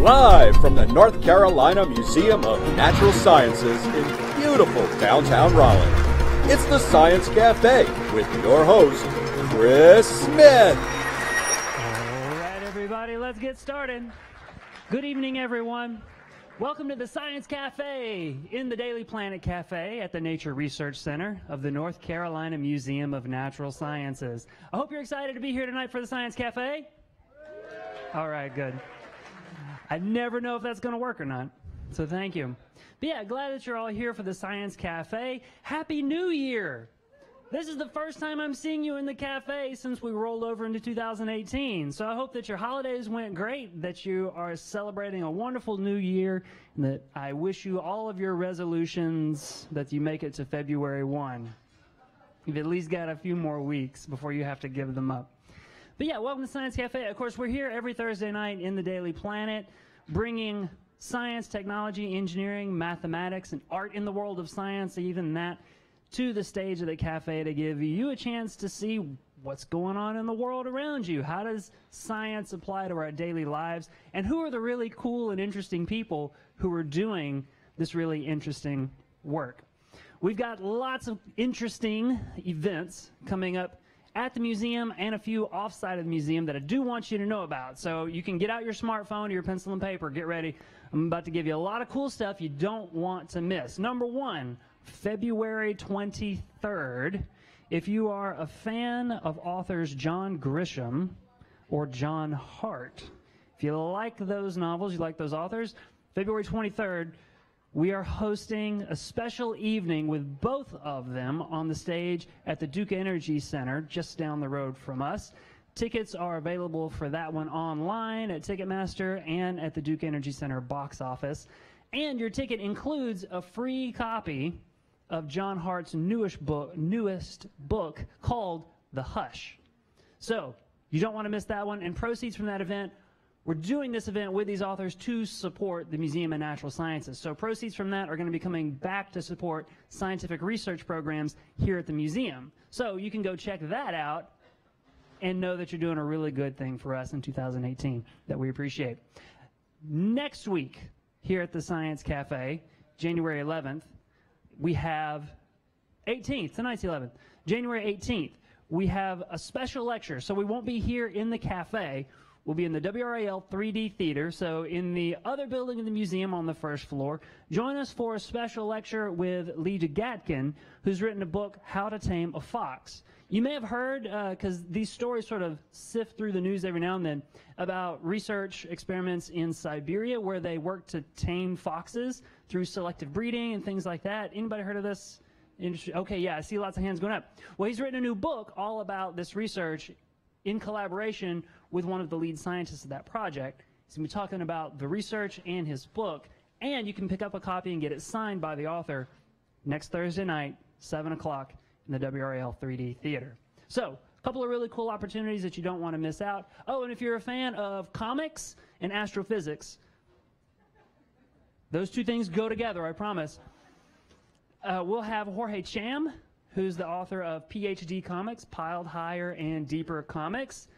Live from the North Carolina Museum of Natural Sciences in beautiful downtown Raleigh. It's the Science Cafe with your host, Chris Smith. All right, everybody, let's get started. Good evening, everyone. Welcome to the Science Cafe in the Daily Planet Cafe at the Nature Research Center of the North Carolina Museum of Natural Sciences. I hope you're excited to be here tonight for the Science Cafe. All right, good. I never know if that's going to work or not, so thank you. But yeah, glad that you're all here for the Science Cafe. Happy New Year! This is the first time I'm seeing you in the cafe since we rolled over into 2018. So I hope that your holidays went great, that you are celebrating a wonderful new year, and that I wish you all of your resolutions that you make it to February 1. You've at least got a few more weeks before you have to give them up. But yeah, welcome to Science Cafe. Of course, we're here every Thursday night in the Daily Planet, bringing science, technology, engineering, mathematics, and art in the world of science, even that to the stage of the cafe to give you a chance to see what's going on in the world around you. How does science apply to our daily lives? And who are the really cool and interesting people who are doing this really interesting work? We've got lots of interesting events coming up at the museum and a few offsite of the museum that I do want you to know about. So you can get out your smartphone or your pencil and paper. Get ready. I'm about to give you a lot of cool stuff you don't want to miss. Number one, February 23rd. If you are a fan of authors John Grisham or John Hart, if you like those novels, you like those authors, February 23rd, we are hosting a special evening with both of them on the stage at the Duke Energy Center just down the road from us. Tickets are available for that one online at Ticketmaster and at the Duke Energy Center box office. And your ticket includes a free copy of John Hart's newest book, newest book called The Hush. So, you don't want to miss that one. And proceeds from that event, we're doing this event with these authors to support the Museum of Natural Sciences. So, proceeds from that are going to be coming back to support scientific research programs here at the museum. So, you can go check that out and know that you're doing a really good thing for us in 2018 that we appreciate. Next week, here at the Science Cafe, January 11th, we have 18th, tonight's 11th, January 18th, we have a special lecture. So we won't be here in the cafe. We'll be in the WRAL 3D Theater, so in the other building in the museum on the first floor. Join us for a special lecture with Lee Dugatkin, who's written a book, How to Tame a Fox. You may have heard, because uh, these stories sort of sift through the news every now and then, about research experiments in Siberia where they work to tame foxes through selective breeding and things like that. Anybody heard of this? Okay, yeah, I see lots of hands going up. Well, he's written a new book all about this research in collaboration with one of the lead scientists of that project. He's going to be talking about the research and his book, and you can pick up a copy and get it signed by the author next Thursday night, 7 o'clock in the WRAL 3D Theater. So, a couple of really cool opportunities that you don't want to miss out. Oh, and if you're a fan of comics and astrophysics, those two things go together, I promise. Uh, we'll have Jorge Cham, who's the author of PhD Comics, Piled Higher and Deeper Comics.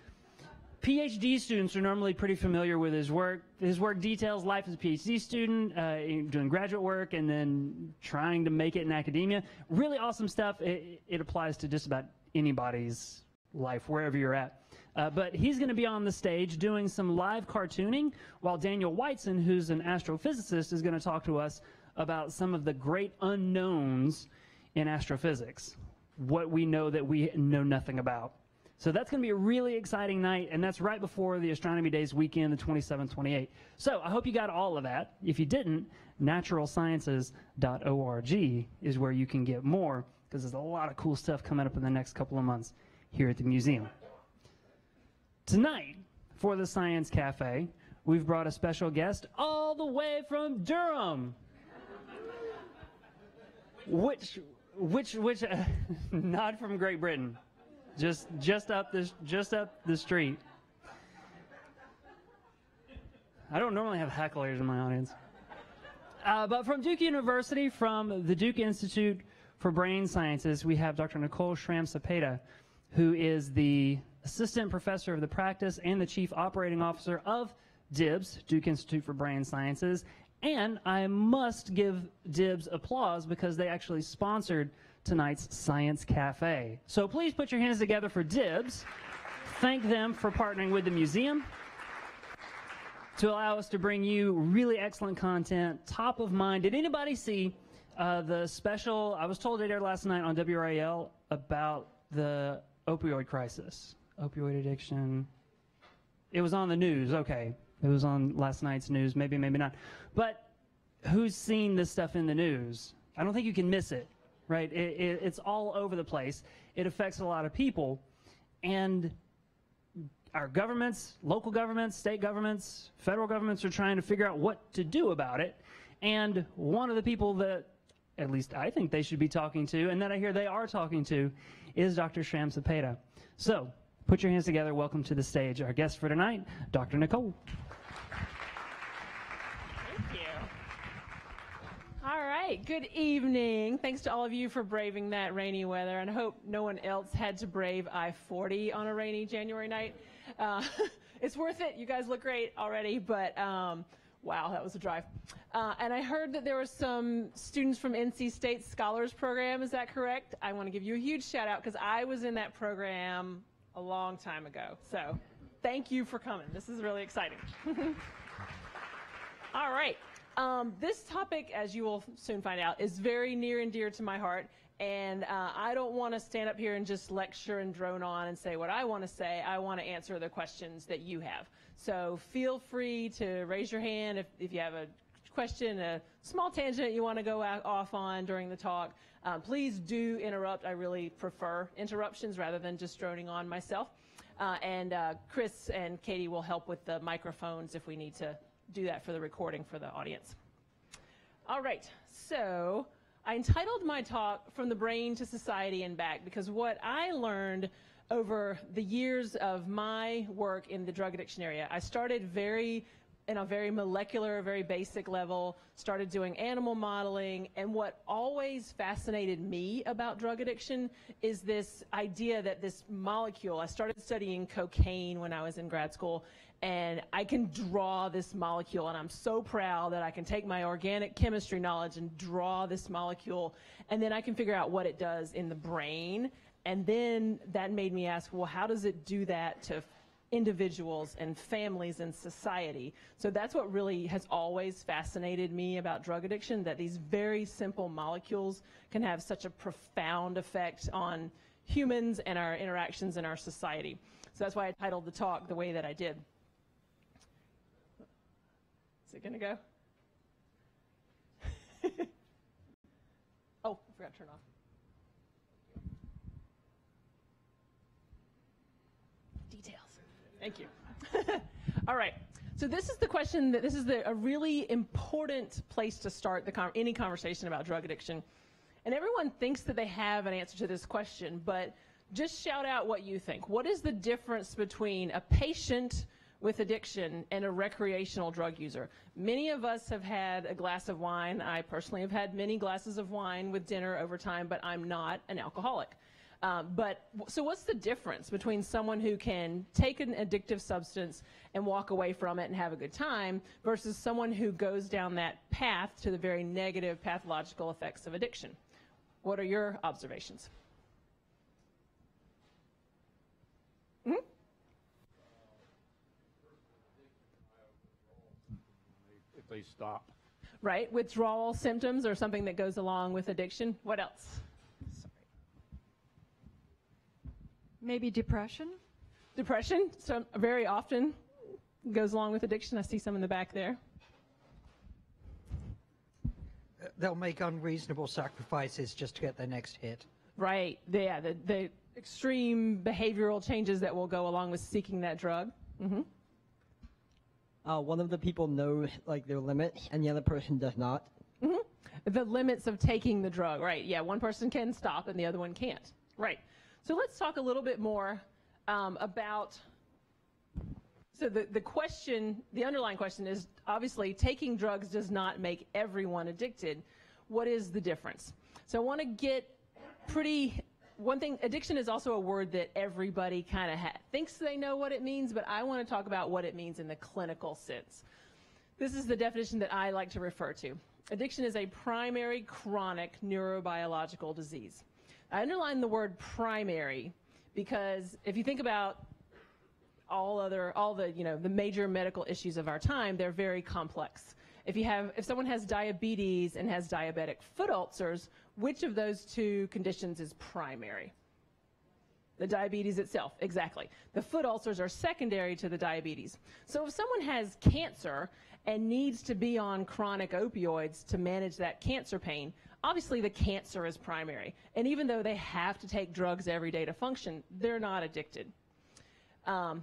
PhD students are normally pretty familiar with his work. His work details life as a PhD student, uh, doing graduate work, and then trying to make it in academia. Really awesome stuff. It, it applies to just about anybody's life, wherever you're at. Uh, but he's going to be on the stage doing some live cartooning, while Daniel Whiteson, who's an astrophysicist, is going to talk to us about some of the great unknowns in astrophysics, what we know that we know nothing about. So that's going to be a really exciting night, and that's right before the Astronomy Days weekend, the 27th, 28th. So I hope you got all of that. If you didn't, naturalsciences.org is where you can get more, because there's a lot of cool stuff coming up in the next couple of months here at the museum. Tonight, for the Science Cafe, we've brought a special guest all the way from Durham. which, which, which, uh, not from Great Britain just just up this just up the street. I don't normally have hecklers in my audience. Uh, but from Duke University, from the Duke Institute for Brain Sciences, we have Dr. Nicole Schramm-Sapyta, who is the assistant professor of the practice and the chief operating officer of DIBS, Duke Institute for Brain Sciences, and I must give DIBS applause because they actually sponsored tonight's Science Cafe. So please put your hands together for DIBS. Thank them for partnering with the museum to allow us to bring you really excellent content, top of mind. Did anybody see uh, the special? I was told it aired last night on WRAL about the opioid crisis, opioid addiction. It was on the news. Okay, it was on last night's news. Maybe, maybe not. But who's seen this stuff in the news? I don't think you can miss it, right? It, it, it's all over the place. It affects a lot of people, and our governments, local governments, state governments, federal governments are trying to figure out what to do about it. And one of the people that at least I think they should be talking to, and that I hear they are talking to, is Dr. Schramm-Sapyta. So, put your hands together. Welcome to the stage. Our guest for tonight, Dr. Nicole. Thank you. Right, good evening. Thanks to all of you for braving that rainy weather, and I hope no one else had to brave I 40 on a rainy January night. Uh, it's worth it. You guys look great already, but um, wow, that was a drive. Uh, and I heard that there were some students from NC State Scholars Program. Is that correct? I want to give you a huge shout out because I was in that program a long time ago. So thank you for coming. This is really exciting. All right. Um, this topic, as you will soon find out, is very near and dear to my heart. And uh, I don't want to stand up here and just lecture and drone on and say what I want to say. I want to answer the questions that you have. So feel free to raise your hand if, if you have a question, a small tangent you want to go off on during the talk. Um, please do interrupt. I really prefer interruptions rather than just droning on myself. Uh, and uh, Chris and Katie will help with the microphones if we need to do that for the recording for the audience. All right, so I entitled my talk From the Brain to Society and Back because what I learned over the years of my work in the drug addiction area, I started very in a very molecular, very basic level, started doing animal modeling. And what always fascinated me about drug addiction is this idea that this molecule, I started studying cocaine when I was in grad school, and I can draw this molecule, and I'm so proud that I can take my organic chemistry knowledge and draw this molecule, and then I can figure out what it does in the brain. And then that made me ask, well, how does it do that to individuals and families and society. So that's what really has always fascinated me about drug addiction, that these very simple molecules can have such a profound effect on humans and our interactions in our society. So that's why I titled the talk the way that I did. Is it going to go? oh, I forgot to turn off. Details. Thank you. All right. So this is the question that this is the, a really important place to start the any conversation about drug addiction. And everyone thinks that they have an answer to this question, but just shout out what you think. What is the difference between a patient with addiction and a recreational drug user? Many of us have had a glass of wine. I personally have had many glasses of wine with dinner over time, but I'm not an alcoholic. Um, but so what's the difference between someone who can take an addictive substance and walk away from it and have a good time versus someone who goes down that path to the very negative pathological effects of addiction? What are your observations? They stop. Right, withdrawal symptoms or something that goes along with addiction. What else? Maybe depression? Depression, so very often goes along with addiction. I see some in the back there. They'll make unreasonable sacrifices just to get their next hit. Right. Yeah, the, the extreme behavioral changes that will go along with seeking that drug. Mm-hmm. Uh, one of the people knows like their limit, and the other person does not. Mm-hmm. The limits of taking the drug, right? Yeah, one person can stop and the other one can't. Right. So let's talk a little bit more um, about. So the, the question, the underlying question is obviously taking drugs does not make everyone addicted. What is the difference? So I want to get pretty one thing, addiction is also a word that everybody kind of ha- thinks they know what it means, but I want to talk about what it means in the clinical sense. This is the definition that I like to refer to. Addiction is a primary chronic neurobiological disease. I underline the word primary because if you think about all other all the you know the major medical issues of our time they're very complex if you have if someone has diabetes and has diabetic foot ulcers which of those two conditions is primary? The diabetes itself exactly. The foot ulcers are secondary to the diabetes. So if someone has cancer and needs to be on chronic opioids to manage that cancer pain obviously the cancer is primary. And even though they have to take drugs every day to function they're not addicted. Um,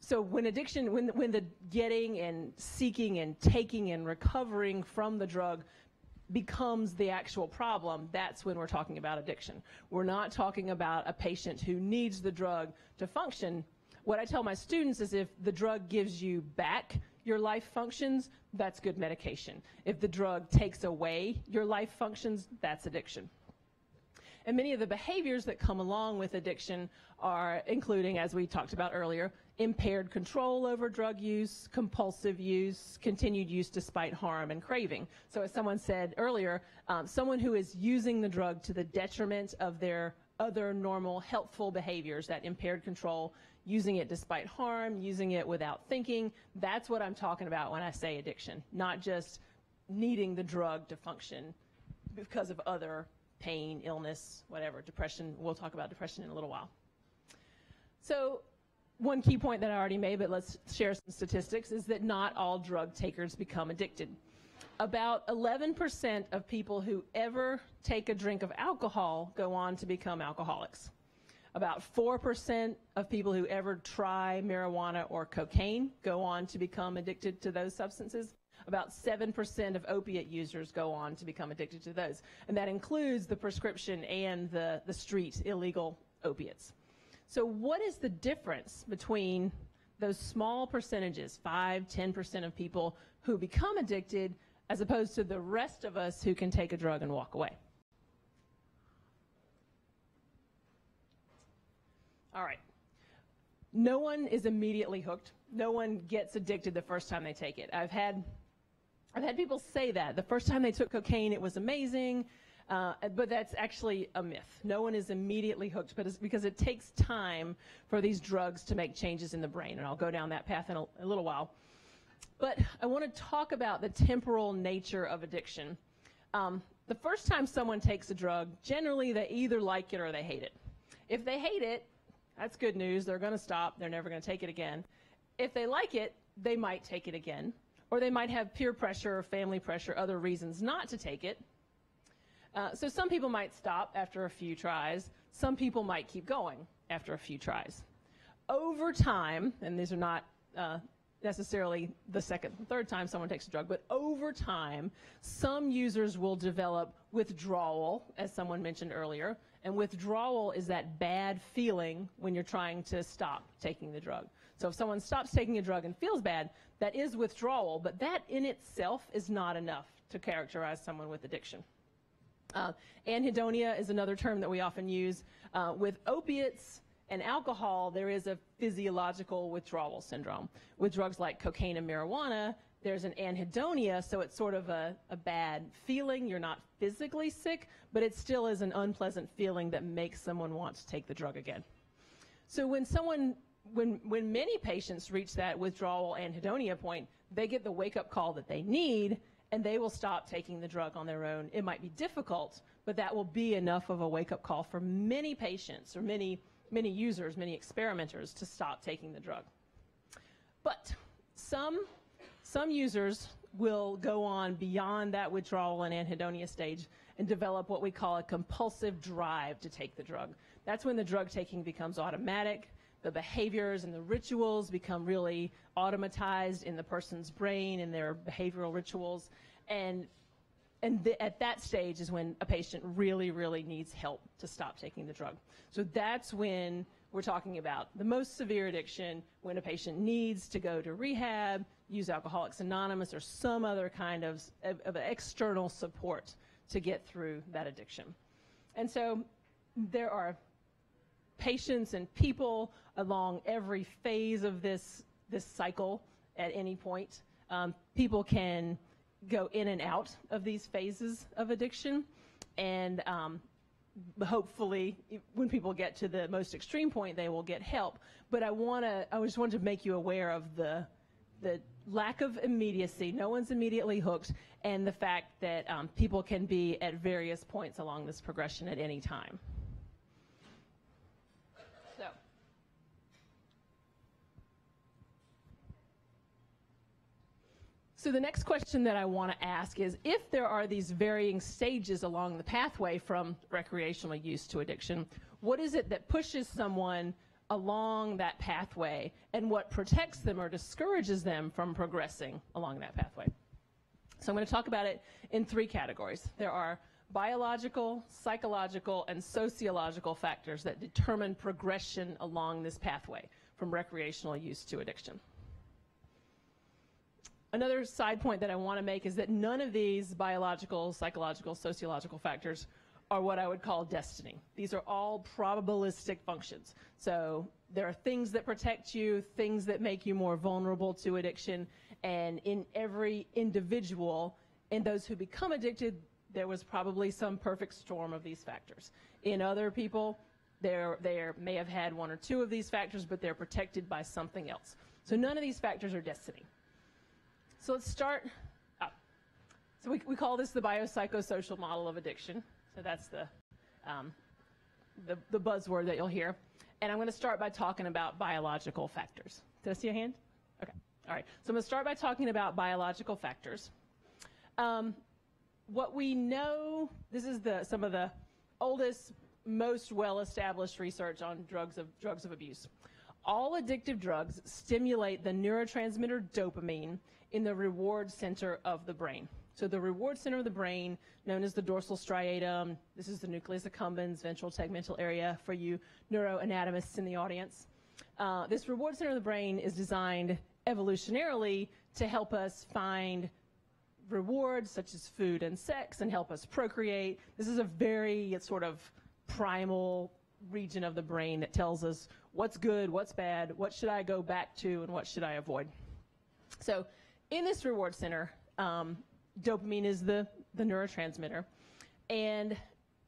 so when addiction, when, when the getting and seeking and taking and recovering from the drug becomes the actual problem, that's when we're talking about addiction. We're not talking about a patient who needs the drug to function. What I tell my students is if the drug gives you back your life functions, that's good medication. If the drug takes away your life functions, that's addiction. And many of the behaviors that come along with addiction are including, as we talked about earlier, impaired control over drug use, compulsive use, continued use despite harm and craving. So as someone said earlier, um, someone who is using the drug to the detriment of their other normal helpful behaviors, that impaired control, using it despite harm, using it without thinking, that's what I'm talking about when I say addiction, not just needing the drug to function because of other pain, illness, whatever, depression. We'll talk about depression in a little while. So one key point that I already made, but let's share some statistics, is that not all drug takers become addicted. About 11% of people who ever take a drink of alcohol go on to become alcoholics. About 4% of people who ever try marijuana or cocaine go on to become addicted to those substances. About 7% of opiate users go on to become addicted to those. And that includes the prescription and the, the street illegal opiates. So what is the difference between those small percentages, 5, 10% of people who become addicted as opposed to the rest of us who can take a drug and walk away? All right. No one is immediately hooked. No one gets addicted the first time they take it. I've had I've had people say that. The first time they took cocaine, it was amazing. Uh, but that's actually a myth. No one is immediately hooked, but it's because it takes time for these drugs to make changes in the brain, and I'll go down that path in a, a little while. But I want to talk about the temporal nature of addiction. Um, the first time someone takes a drug, generally they either like it or they hate it. If they hate it, that's good news. They're going to stop. They're never going to take it again. If they like it, they might take it again. Or they might have peer pressure or family pressure, other reasons not to take it. Uh, so some people might stop after a few tries. Some people might keep going after a few tries. Over time, and these are not uh, necessarily the second, third time someone takes a drug, but over time, some users will develop withdrawal, as someone mentioned earlier. And withdrawal is that bad feeling when you're trying to stop taking the drug. So if someone stops taking a drug and feels bad, that is withdrawal, but that in itself is not enough to characterize someone with addiction. Uh, anhedonia is another term that we often use. Uh, with opiates and alcohol, there is a physiological withdrawal syndrome. With drugs like cocaine and marijuana, there's an anhedonia, so it's sort of a, a bad feeling. You're not physically sick, but it still is an unpleasant feeling that makes someone want to take the drug again. So when someone, when, when many patients reach that withdrawal anhedonia point, they get the wake up call that they need, and they will stop taking the drug on their own. It might be difficult, but that will be enough of a wake up call for many patients or many, many users, many experimenters to stop taking the drug. But some, some users will go on beyond that withdrawal and anhedonia stage and develop what we call a compulsive drive to take the drug. That's when the drug taking becomes automatic the behaviors and the rituals become really automatized in the person's brain and their behavioral rituals. And, and th- at that stage is when a patient really, really needs help to stop taking the drug. So that's when we're talking about the most severe addiction, when a patient needs to go to rehab, use Alcoholics Anonymous, or some other kind of, of, of external support to get through that addiction. And so there are patients and people along every phase of this, this cycle at any point. Um, people can go in and out of these phases of addiction. And um, hopefully, when people get to the most extreme point, they will get help. But I want to, I just wanted to make you aware of the, the lack of immediacy. No one's immediately hooked, and the fact that um, people can be at various points along this progression at any time. So. So the next question that I want to ask is if there are these varying stages along the pathway from recreational use to addiction, what is it that pushes someone along that pathway and what protects them or discourages them from progressing along that pathway? So I'm going to talk about it in three categories. There are biological, psychological, and sociological factors that determine progression along this pathway from recreational use to addiction. Another side point that I want to make is that none of these biological, psychological, sociological factors are what I would call destiny. These are all probabilistic functions. So there are things that protect you, things that make you more vulnerable to addiction, and in every individual, in those who become addicted, there was probably some perfect storm of these factors. In other people, they may have had one or two of these factors, but they're protected by something else. So none of these factors are destiny. So let's start up. So we, we call this the biopsychosocial model of addiction. So that's the, um, the, the buzzword that you'll hear. And I'm going to start by talking about biological factors. Did I see a hand? Okay. All right. So I'm going to start by talking about biological factors. Um, what we know, this is the, some of the oldest, most well-established research on drugs of, drugs of abuse. All addictive drugs stimulate the neurotransmitter dopamine in the reward center of the brain. So the reward center of the brain, known as the dorsal striatum, this is the nucleus accumbens, ventral tegmental area for you neuroanatomists in the audience. Uh, this reward center of the brain is designed evolutionarily to help us find rewards such as food and sex and help us procreate. This is a very sort of primal region of the brain that tells us what's good, what's bad, what should I go back to, and what should I avoid. So in this reward center, um, dopamine is the, the neurotransmitter. And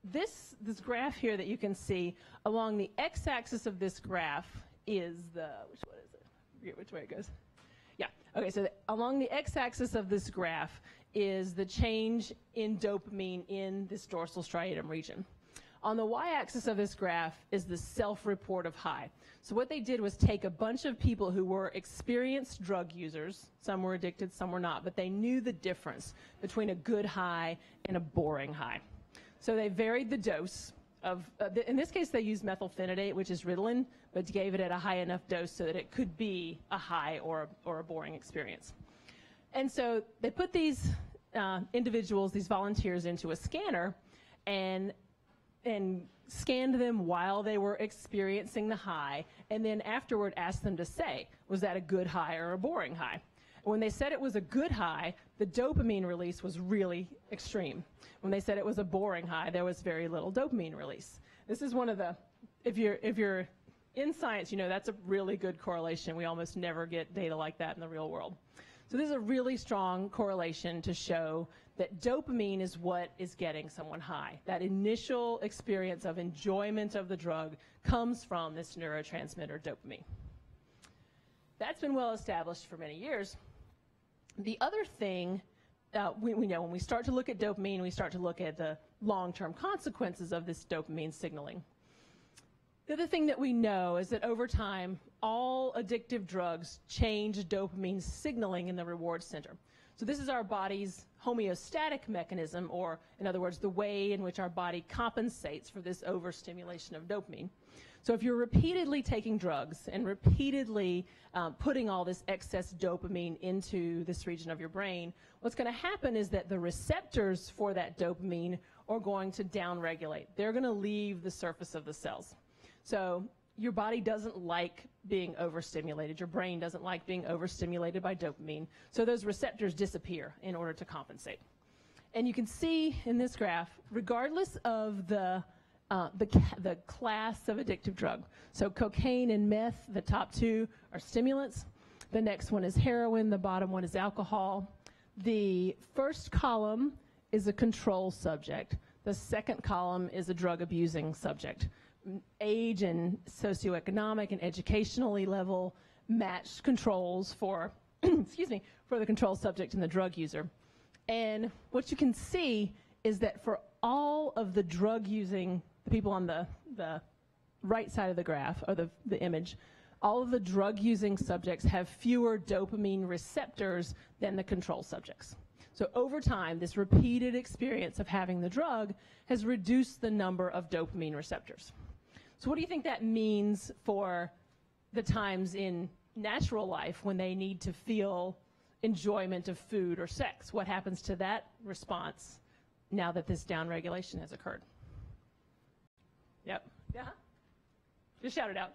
this, this graph here that you can see along the x-axis of this graph is the, which one is it? I forget which way it goes. Yeah, okay, so the, along the x-axis of this graph is the change in dopamine in this dorsal striatum region. On the y-axis of this graph is the self-report of high. So what they did was take a bunch of people who were experienced drug users, some were addicted, some were not, but they knew the difference between a good high and a boring high. So they varied the dose of, uh, in this case they used methylphenidate, which is Ritalin, but gave it at a high enough dose so that it could be a high or, or a boring experience. And so they put these uh, individuals, these volunteers into a scanner and and scanned them while they were experiencing the high, and then afterward asked them to say, was that a good high or a boring high? When they said it was a good high, the dopamine release was really extreme. When they said it was a boring high, there was very little dopamine release. This is one of the, if you're, if you're in science, you know that's a really good correlation. We almost never get data like that in the real world. So this is a really strong correlation to show that dopamine is what is getting someone high. That initial experience of enjoyment of the drug comes from this neurotransmitter dopamine. That's been well established for many years. The other thing uh, we, we, know when we start to look at dopamine, we start to look at the long-term consequences of this dopamine signaling. The other thing that we know is that over time, all addictive drugs change dopamine signaling in the reward center. So this is our body's homeostatic mechanism, or in other words, the way in which our body compensates for this overstimulation of dopamine. So if you're repeatedly taking drugs and repeatedly um, putting all this excess dopamine into this region of your brain, what's going to happen is that the receptors for that dopamine are going to downregulate. They're going to leave the surface of the cells. So your body doesn't like being overstimulated. Your brain doesn't like being overstimulated by dopamine. So those receptors disappear in order to compensate. And you can see in this graph, regardless of the uh, the, the class of addictive drug. So cocaine and meth, the top two are stimulants. The next one is heroin. The bottom one is alcohol. The first column is a control subject. The second column is a drug abusing subject. Age and socioeconomic and educationally level matched controls for, excuse me, for the control subject and the drug user. And what you can see is that for all of the drug using, the people on the, the right side of the graph or the, the image, all of the drug using subjects have fewer dopamine receptors than the control subjects. So over time, this repeated experience of having the drug has reduced the number of dopamine receptors. So what do you think that means for the times in natural life when they need to feel enjoyment of food or sex? What happens to that response now that this downregulation has occurred? Yep. Yeah. Just shout it out.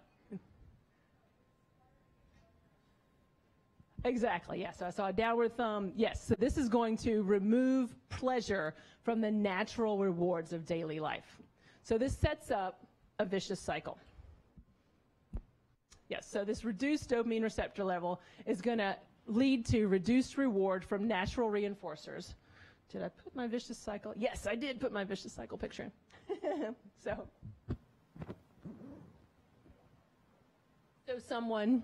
Exactly, yes. So I saw a downward thumb. Yes, so this is going to remove pleasure from the natural rewards of daily life. So this sets up a vicious cycle. Yes, so this reduced dopamine receptor level is going to lead to reduced reward from natural reinforcers. Did I put my vicious cycle? Yes, I did put my vicious cycle picture in. so, so someone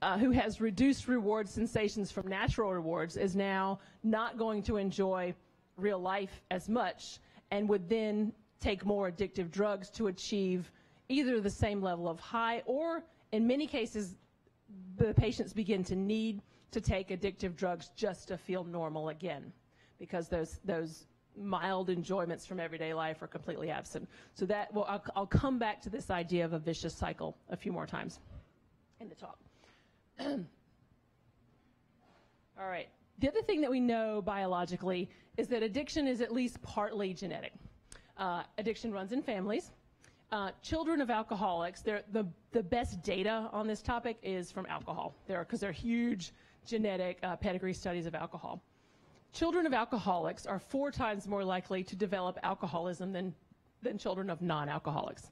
uh, who has reduced reward sensations from natural rewards is now not going to enjoy real life as much and would then take more addictive drugs to achieve either the same level of high or in many cases the patients begin to need to take addictive drugs just to feel normal again because those those mild enjoyments from everyday life are completely absent. So that well I'll, I'll come back to this idea of a vicious cycle a few more times in the talk. All right. The other thing that we know biologically is that addiction is at least partly genetic. Uh, addiction runs in families. Uh, children of alcoholics, the, the best data on this topic is from alcohol. There because they're huge genetic uh, pedigree studies of alcohol. Children of alcoholics are four times more likely to develop alcoholism than, than children of non-alcoholics.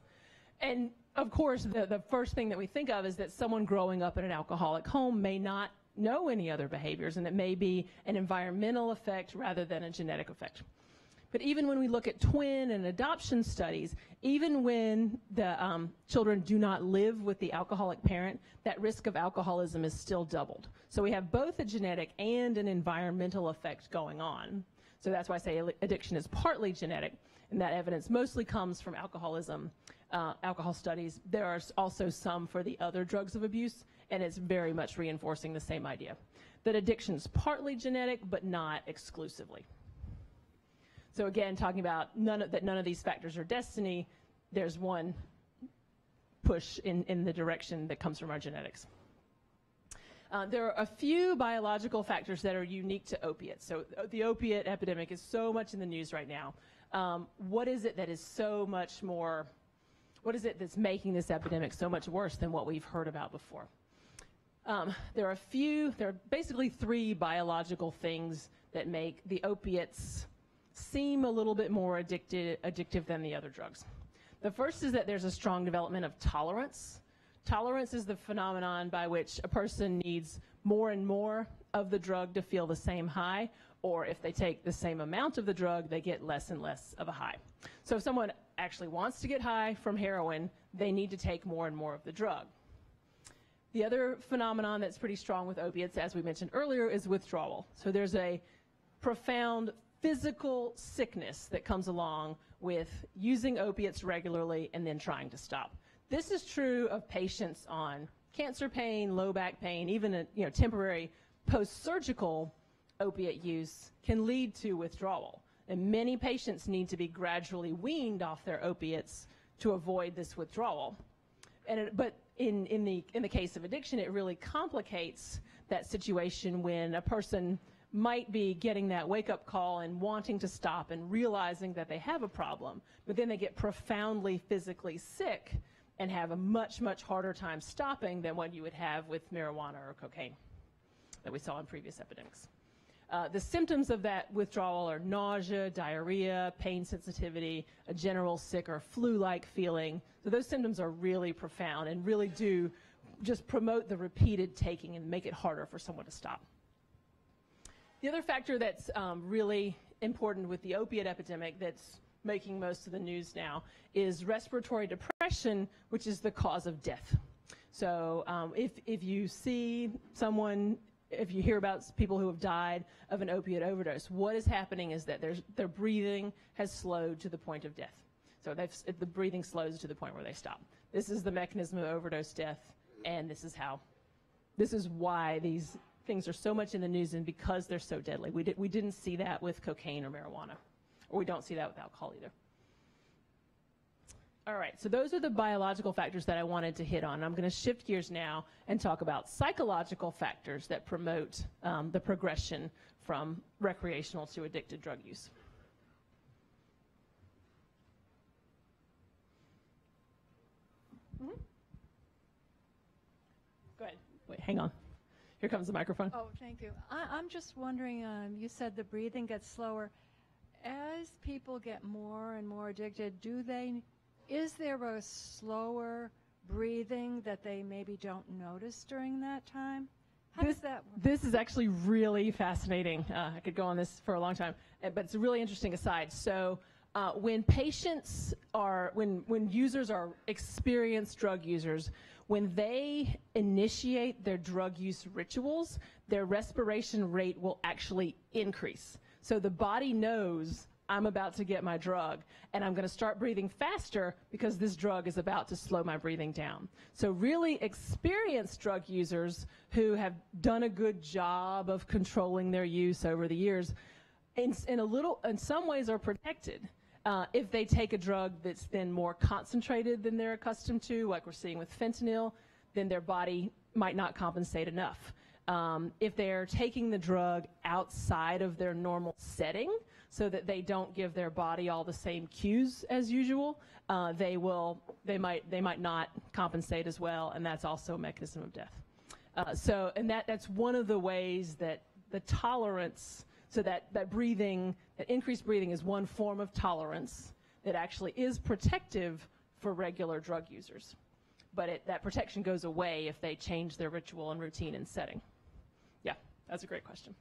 And of course, the, the first thing that we think of is that someone growing up in an alcoholic home may not know any other behaviors, and it may be an environmental effect rather than a genetic effect. But even when we look at twin and adoption studies, even when the um, children do not live with the alcoholic parent, that risk of alcoholism is still doubled. So we have both a genetic and an environmental effect going on. So that's why I say addiction is partly genetic, and that evidence mostly comes from alcoholism, uh, alcohol studies. There are also some for the other drugs of abuse, and it's very much reinforcing the same idea that addiction is partly genetic, but not exclusively. So again, talking about none of, that none of these factors are destiny, there's one push in, in the direction that comes from our genetics. Uh, there are a few biological factors that are unique to opiates. So uh, the opiate epidemic is so much in the news right now. Um, what is it that is so much more, what is it that's making this epidemic so much worse than what we've heard about before? Um, there are a few, there are basically three biological things that make the opiates seem a little bit more addicted, addictive than the other drugs. The first is that there's a strong development of tolerance. Tolerance is the phenomenon by which a person needs more and more of the drug to feel the same high, or if they take the same amount of the drug, they get less and less of a high. So if someone actually wants to get high from heroin, they need to take more and more of the drug. The other phenomenon that's pretty strong with opiates, as we mentioned earlier, is withdrawal. So there's a profound physical sickness that comes along with using opiates regularly and then trying to stop. This is true of patients on cancer pain, low back pain, even a you know, temporary post-surgical opiate use can lead to withdrawal. And many patients need to be gradually weaned off their opiates to avoid this withdrawal. And it, but in, in, the, in the case of addiction, it really complicates that situation when a person might be getting that wake up call and wanting to stop and realizing that they have a problem, but then they get profoundly physically sick and have a much, much harder time stopping than what you would have with marijuana or cocaine that we saw in previous epidemics. Uh, the symptoms of that withdrawal are nausea, diarrhea, pain sensitivity, a general sick or flu-like feeling. So those symptoms are really profound and really do just promote the repeated taking and make it harder for someone to stop. The other factor that's um, really important with the opiate epidemic that's making most of the news now is respiratory depression, which is the cause of death. So um, if, if you see someone, if you hear about people who have died of an opiate overdose, what is happening is that their breathing has slowed to the point of death. So the breathing slows to the point where they stop. This is the mechanism of overdose death, and this is how, this is why these things are so much in the news and because they're so deadly. We, did, we didn't see that with cocaine or marijuana, or we don't see that with alcohol either. All right, so those are the biological factors that I wanted to hit on. I'm going to shift gears now and talk about psychological factors that promote um, the progression from recreational to addicted drug use. Mm-hmm. Go ahead. Wait, hang on. Here comes the microphone. Oh, thank you. I, am just wondering, um, you said the breathing gets slower. As people get more and more addicted, do they is there a slower breathing that they maybe don't notice during that time? How this, does that work? This is actually really fascinating. Uh, I could go on this for a long time, uh, but it's a really interesting aside. So, uh, when patients are, when, when users are experienced drug users, when they initiate their drug use rituals, their respiration rate will actually increase. So the body knows I'm about to get my drug and I'm going to start breathing faster because this drug is about to slow my breathing down. So really experienced drug users who have done a good job of controlling their use over the years in, in a little, in some ways are protected. Uh, if they take a drug that's then more concentrated than they're accustomed to, like we're seeing with fentanyl, then their body might not compensate enough. Um, if they're taking the drug outside of their normal setting, so that they don't give their body all the same cues as usual, uh, they will they might they might not compensate as well, and that's also a mechanism of death. Uh, so, and that that's one of the ways that the tolerance, so that that breathing, that increased breathing is one form of tolerance that actually is protective for regular drug users. But it, that protection goes away if they change their ritual and routine and setting. Yeah, that's a great question.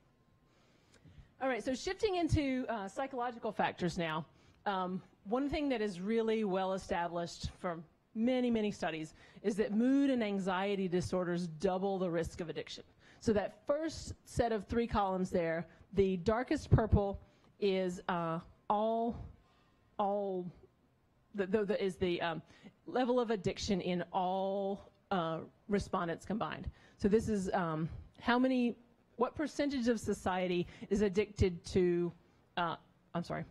All right, so shifting into uh, psychological factors now. Um, one thing that is really well established from many, many studies is that mood and anxiety disorders double the risk of addiction. So that first set of three columns there, the darkest purple is uh, all, all, the, the, the is the um, level of addiction in all uh, respondents combined. So this is um, how many what percentage of society is addicted to, uh, I'm sorry,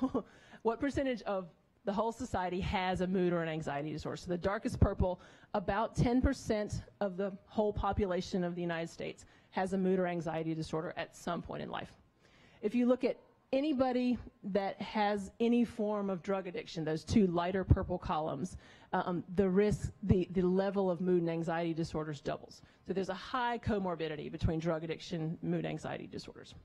what percentage of the whole society has a mood or an anxiety disorder? So the darkest purple, about 10% of the whole population of the United States has a mood or anxiety disorder at some point in life. If you look at anybody that has any form of drug addiction, those two lighter purple columns, um, the risk, the, the level of mood and anxiety disorders doubles. So there's a high comorbidity between drug addiction, mood anxiety disorders.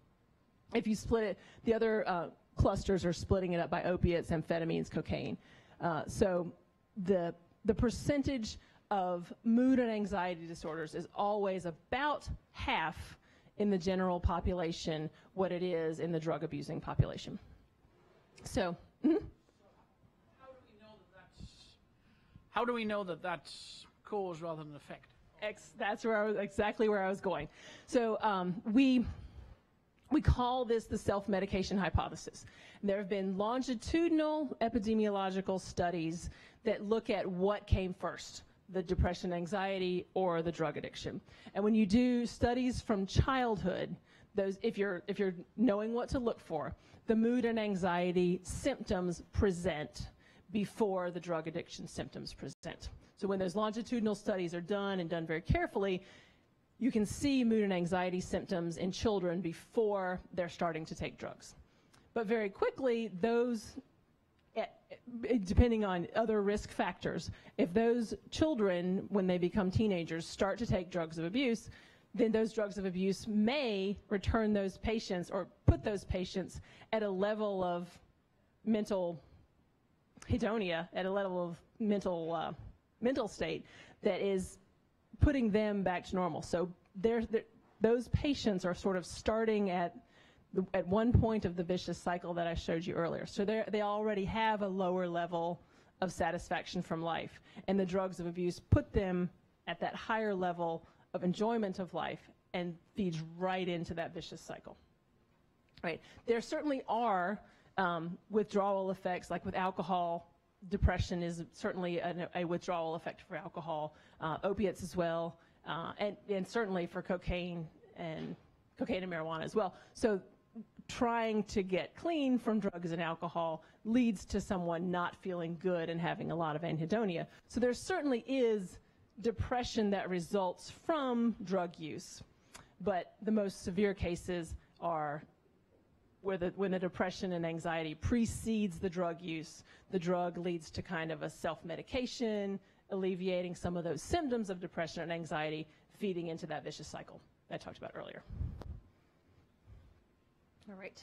If you split it, the other uh, clusters are splitting it up by opiates, amphetamines, cocaine. Uh, so the, the percentage of mood and anxiety disorders is always about half in the general population what it is in the drug abusing population. So, mm-hmm. how do we know that that's cause rather than effect? Ex- that's where I was, exactly where I was going. So um, we we call this the self-medication hypothesis. There have been longitudinal epidemiological studies that look at what came first the depression, anxiety, or the drug addiction. And when you do studies from childhood, those, if you're, if you're knowing what to look for, the mood and anxiety symptoms present before the drug addiction symptoms present. So when those longitudinal studies are done and done very carefully, you can see mood and anxiety symptoms in children before they're starting to take drugs. But very quickly, those depending on other risk factors, if those children, when they become teenagers, start to take drugs of abuse, then those drugs of abuse may return those patients or put those patients at a level of mental hedonia, at a level of mental uh, mental state that is putting them back to normal. So they're, they're, those patients are sort of starting at at one point of the vicious cycle that I showed you earlier. So they they already have a lower level of satisfaction from life, and the drugs of abuse put them at that higher level of enjoyment of life and feeds right into that vicious cycle. Right? There certainly are um, withdrawal effects, like with alcohol. Depression is certainly a, a withdrawal effect for alcohol, uh, opiates as well, uh, and, and certainly for cocaine and cocaine and marijuana as well. So trying to get clean from drugs and alcohol leads to someone not feeling good and having a lot of anhedonia. So there certainly is depression that results from drug use. But the most severe cases are where the, when the depression and anxiety precedes the drug use, the drug leads to kind of a self-medication, alleviating some of those symptoms of depression and anxiety, feeding into that vicious cycle I talked about earlier. All right.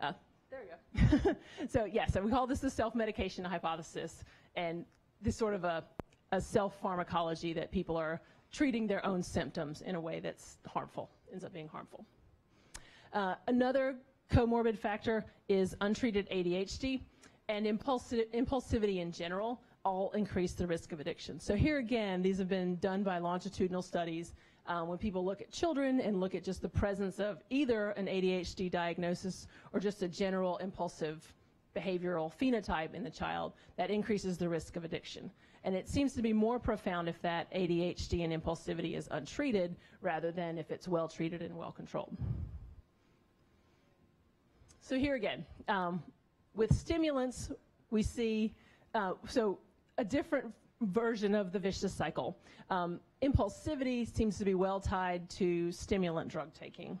Uh, there we go. so yes, yeah, so we call this the self-medication hypothesis, and this sort of a, a self-pharmacology that people are treating their own symptoms in a way that's harmful, ends up being harmful. Uh, another comorbid factor is untreated ADHD and impulsi impulsivity in general all increase the risk of addiction. So here again, these have been done by longitudinal studies um, when people look at children and look at just the presence of either an ADHD diagnosis or just a general impulsive behavioral phenotype in the child, that increases the risk of addiction. And it seems to be more profound if that ADHD and impulsivity is untreated rather than if it's well treated and well controlled. So here again, um, with stimulants, we see, uh, so a different version of the vicious cycle. Um, impulsivity seems to be well tied to stimulant drug taking.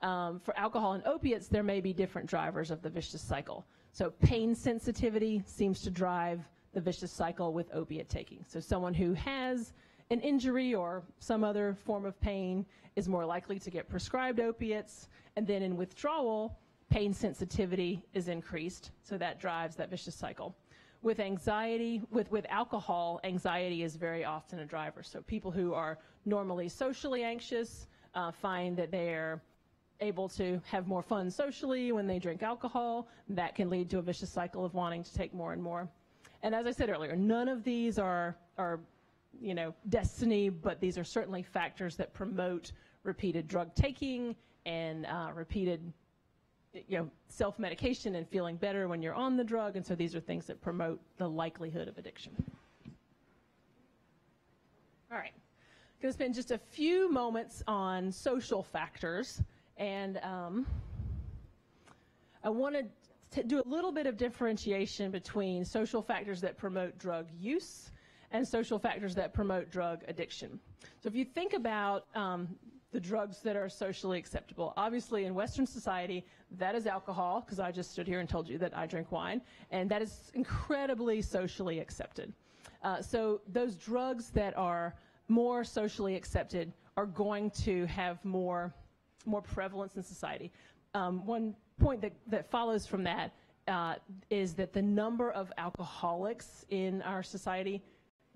Um, for alcohol and opiates, there may be different drivers of the vicious cycle. So pain sensitivity seems to drive the vicious cycle with opiate taking. So someone who has an injury or some other form of pain is more likely to get prescribed opiates. And then in withdrawal, pain sensitivity is increased. So that drives that vicious cycle with anxiety, with, with alcohol, anxiety is very often a driver. So people who are normally socially anxious uh, find that they're able to have more fun socially when they drink alcohol. That can lead to a vicious cycle of wanting to take more and more. And as I said earlier, none of these are, are you know, destiny, but these are certainly factors that promote repeated drug taking and uh, repeated you know, self-medication and feeling better when you're on the drug, and so these are things that promote the likelihood of addiction. All right, I'm going to spend just a few moments on social factors, and um, I wanted to do a little bit of differentiation between social factors that promote drug use and social factors that promote drug addiction. So if you think about um, the drugs that are socially acceptable. Obviously, in Western society, that is alcohol, because I just stood here and told you that I drink wine, and that is incredibly socially accepted. Uh, so those drugs that are more socially accepted are going to have more, more prevalence in society. Um, one point that, that follows from that uh, is that the number of alcoholics in our society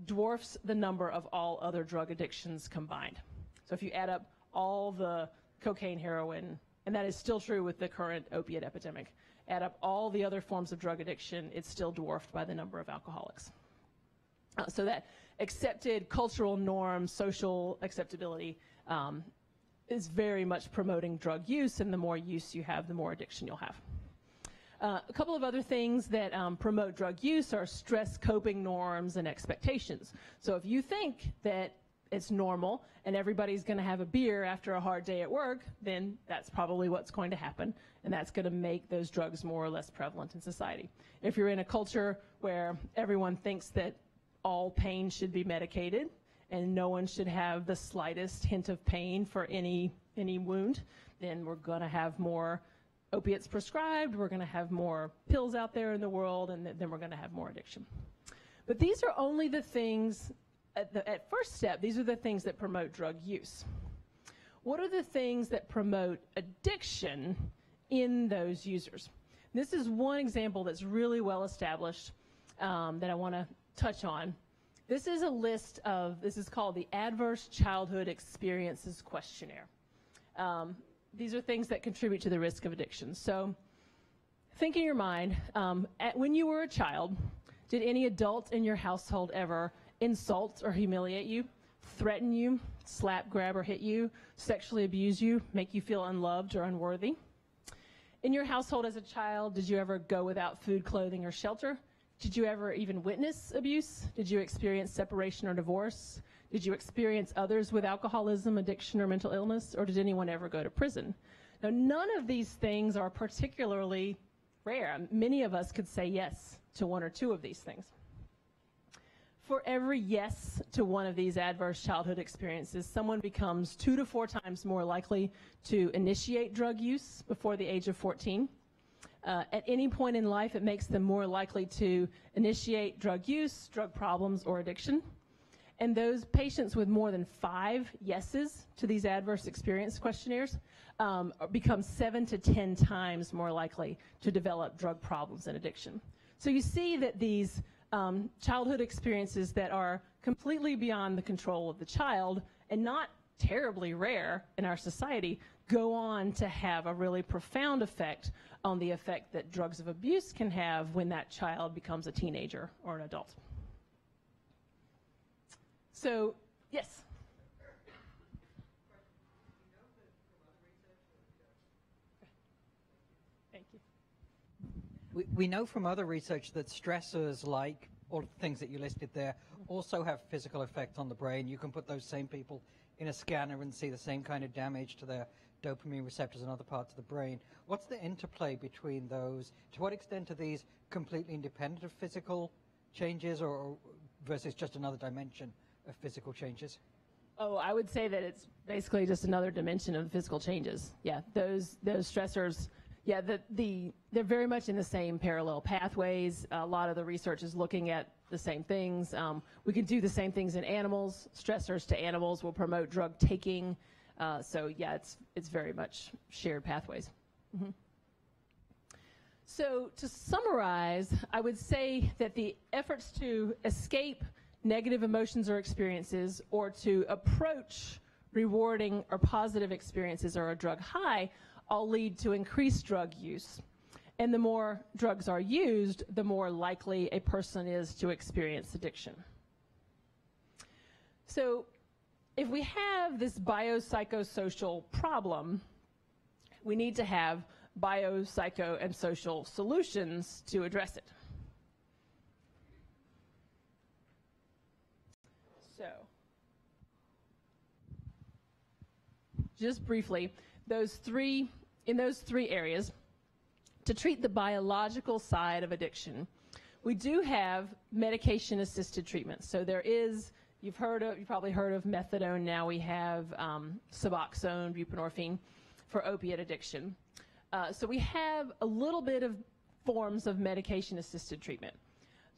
dwarfs the number of all other drug addictions combined. So if you add up all the cocaine, heroin, and that is still true with the current opiate epidemic. Add up all the other forms of drug addiction, it's still dwarfed by the number of alcoholics. Uh, so that accepted cultural norm, social acceptability um, is very much promoting drug use, and the more use you have, the more addiction you'll have. Uh, a couple of other things that um, promote drug use are stress coping norms and expectations. So if you think that it's normal and everybody's going to have a beer after a hard day at work, then that's probably what's going to happen. And that's going to make those drugs more or less prevalent in society. If you're in a culture where everyone thinks that all pain should be medicated and no one should have the slightest hint of pain for any, any wound, then we're going to have more opiates prescribed, we're going to have more pills out there in the world, and then we're going to have more addiction. But these are only the things at, the, at first step, these are the things that promote drug use. What are the things that promote addiction in those users? This is one example that's really well established um, that I want to touch on. This is a list of, this is called the Adverse Childhood Experiences Questionnaire. Um, these are things that contribute to the risk of addiction. So think in your mind, um, at, when you were a child, did any adult in your household ever insult or humiliate you, threaten you, slap, grab, or hit you, sexually abuse you, make you feel unloved or unworthy? In your household as a child, did you ever go without food, clothing, or shelter? Did you ever even witness abuse? Did you experience separation or divorce? Did you experience others with alcoholism, addiction, or mental illness? Or did anyone ever go to prison? Now, none of these things are particularly rare. Many of us could say yes to one or two of these things. For every yes to one of these adverse childhood experiences, someone becomes two to four times more likely to initiate drug use before the age of 14. Uh, at any point in life, it makes them more likely to initiate drug use, drug problems, or addiction. And those patients with more than five yeses to these adverse experience questionnaires um, become seven to 10 times more likely to develop drug problems and addiction. So you see that these um, childhood experiences that are completely beyond the control of the child and not terribly rare in our society go on to have a really profound effect on the effect that drugs of abuse can have when that child becomes a teenager or an adult. So, yes. Thank you. We, we know from other research that stressors like all the things that you listed there also have physical effect on the brain. You can put those same people in a scanner and see the same kind of damage to their dopamine receptors and other parts of the brain. What's the interplay between those? To what extent are these completely independent of physical changes or, or versus just another dimension of physical changes? Oh, I would say that it's basically just another dimension of physical changes. Yeah, those those stressors. Yeah, the, the they're very much in the same parallel pathways. A lot of the research is looking at the same things. Um, we can do the same things in animals. Stressors to animals will promote drug taking. Uh, so yeah, it's it's very much shared pathways. Mm-hmm. So to summarize, I would say that the efforts to escape negative emotions or experiences or to approach rewarding or positive experiences or a drug high all lead to increased drug use. And the more drugs are used, the more likely a person is to experience addiction. So if we have this biopsychosocial problem, we need to have biopsycho and social solutions to address it. So, just briefly, those three, in those three areas, to treat the biological side of addiction, we do have medication assisted treatment. So there is, you've heard of, you've probably heard of methadone. Now we have um, Suboxone, buprenorphine for opiate addiction. Uh, so we have a little bit of forms of medication assisted treatment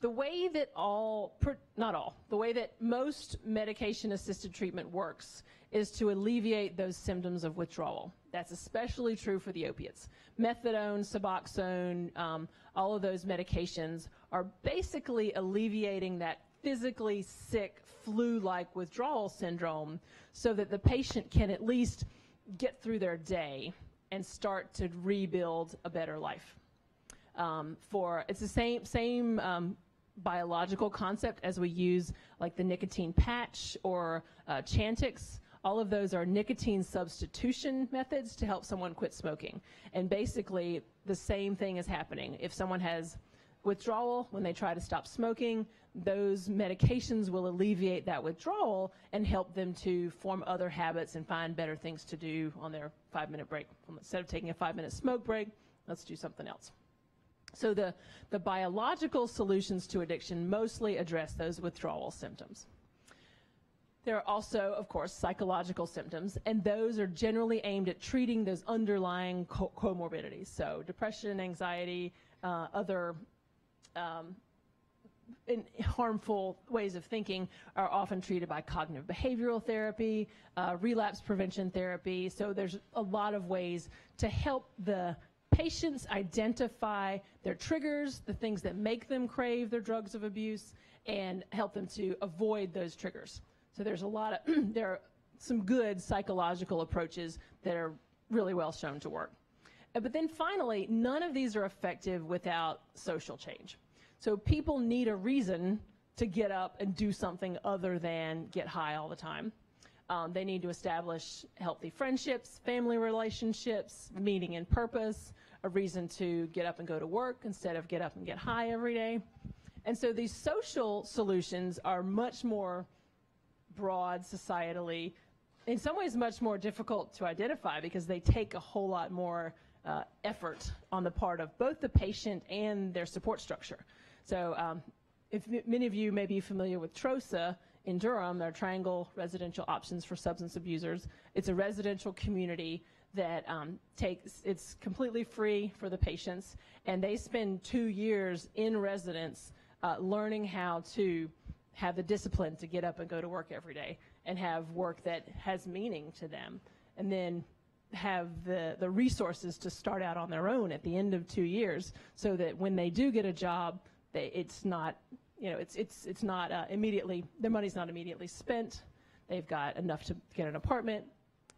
the way that all, not all, the way that most medication assisted treatment works is to alleviate those symptoms of withdrawal. That's especially true for the opiates. Methadone, Suboxone, um, all of those medications are basically alleviating that physically sick flu-like withdrawal syndrome so that the patient can at least get through their day and start to rebuild a better life. Um, for it's the same same um, biological concept as we use like the nicotine patch or uh, Chantix. All of those are nicotine substitution methods to help someone quit smoking. And basically, the same thing is happening. If someone has withdrawal when they try to stop smoking, those medications will alleviate that withdrawal and help them to form other habits and find better things to do on their five minute break. Instead of taking a five minute smoke break, let's do something else. So the, the biological solutions to addiction mostly address those withdrawal symptoms. There are also, of course, psychological symptoms, and those are generally aimed at treating those underlying co- comorbidities. So depression, anxiety, uh, other um, harmful ways of thinking are often treated by cognitive behavioral therapy, uh, relapse prevention therapy. So there's a lot of ways to help the patients identify their triggers, the things that make them crave their drugs of abuse, and help them to avoid those triggers. So there's a lot of, there are some good psychological approaches that are really well shown to work. Uh, But then finally, none of these are effective without social change. So people need a reason to get up and do something other than get high all the time. Um, they need to establish healthy friendships, family relationships, meaning and purpose, a reason to get up and go to work instead of get up and get high every day. And so these social solutions are much more broad societally, in some ways much more difficult to identify because they take a whole lot more uh, effort on the part of both the patient and their support structure. So um, if many of you may be familiar with TROSA in Durham, their Triangle Residential Options for Substance Abusers, it's a residential community that um, takes, it's completely free for the patients, and they spend two years in residence uh, learning how to have the discipline to get up and go to work every day and have work that has meaning to them. And then have the, the resources to start out on their own at the end of two years so that when they do get a job, they, it's not, you know, it's, it's, it's not uh, immediately, their money's not immediately spent. They've got enough to get an apartment,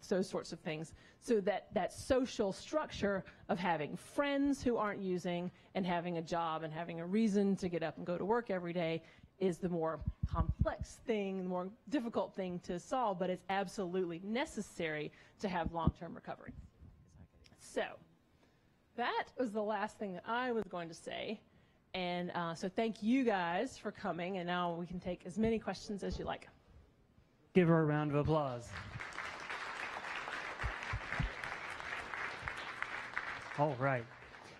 those sorts of things. So that, that social structure of having friends who aren't using and having a job and having a reason to get up and go to work every day is the more complex thing, the more difficult thing to solve, but it's absolutely necessary to have long-term recovery. So that was the last thing that I was going to say. And uh, so thank you guys for coming, and now we can take as many questions as you like. Give her a round of applause. All right.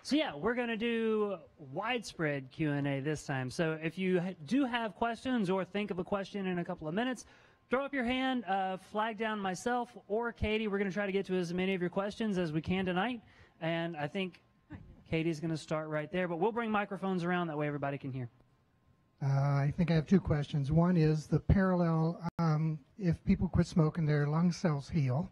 So yeah, we're going to do widespread Q&A this time. So if you do have questions or think of a question in a couple of minutes, throw up your hand, uh, flag down myself or Katie. We're going to try to get to as many of your questions as we can tonight. And I think Katie's going to start right there, but we'll bring microphones around that way everybody can hear. Uh, I think I have two questions. One is the parallel, um, if people quit smoking, their lung cells heal.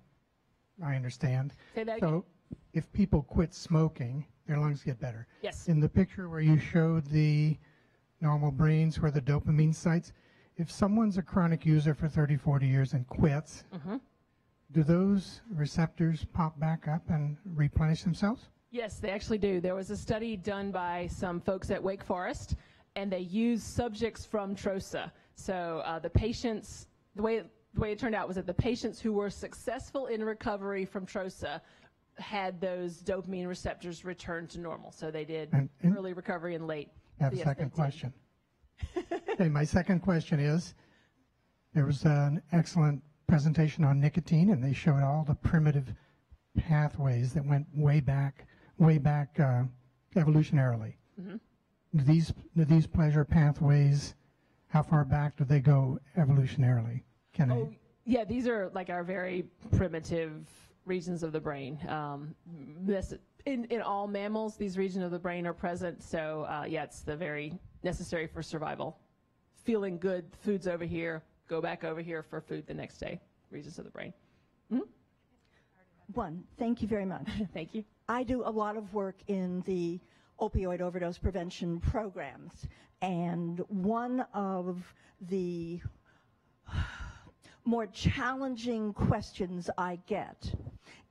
I understand. Say that So if people quit smoking, their lungs get better. Yes. In the picture where you showed the normal brains where the dopamine sites, if someone's a chronic user for 30, 40 years and quits, Mm-hmm. do those receptors pop back up and replenish themselves? Yes, they actually do. There was a study done by some folks at Wake Forest, and they used subjects from TROSA. So uh, the patients, the way, the way it turned out was that the patients who were successful in recovery from TROSA had those dopamine receptors return to normal. So they did And- and- early recovery and late. I have a Yes, second question. okay, my second question is there was an excellent presentation on nicotine, and they showed all the primitive pathways that went way back, way back uh, evolutionarily. Mhm. Do these do these pleasure pathways? How far back do they go evolutionarily? Can Oh, they? yeah, these are like our very primitive regions of the brain. Um, this, in, in all mammals, these regions of the brain are present. So, uh, yeah, it's the very necessary for survival. Feeling good, food's over here, go back over here for food the next day, regions of the brain. One, thank you very much. Thank you. I do a lot of work in the opioid overdose prevention programs, and one of the more challenging questions I get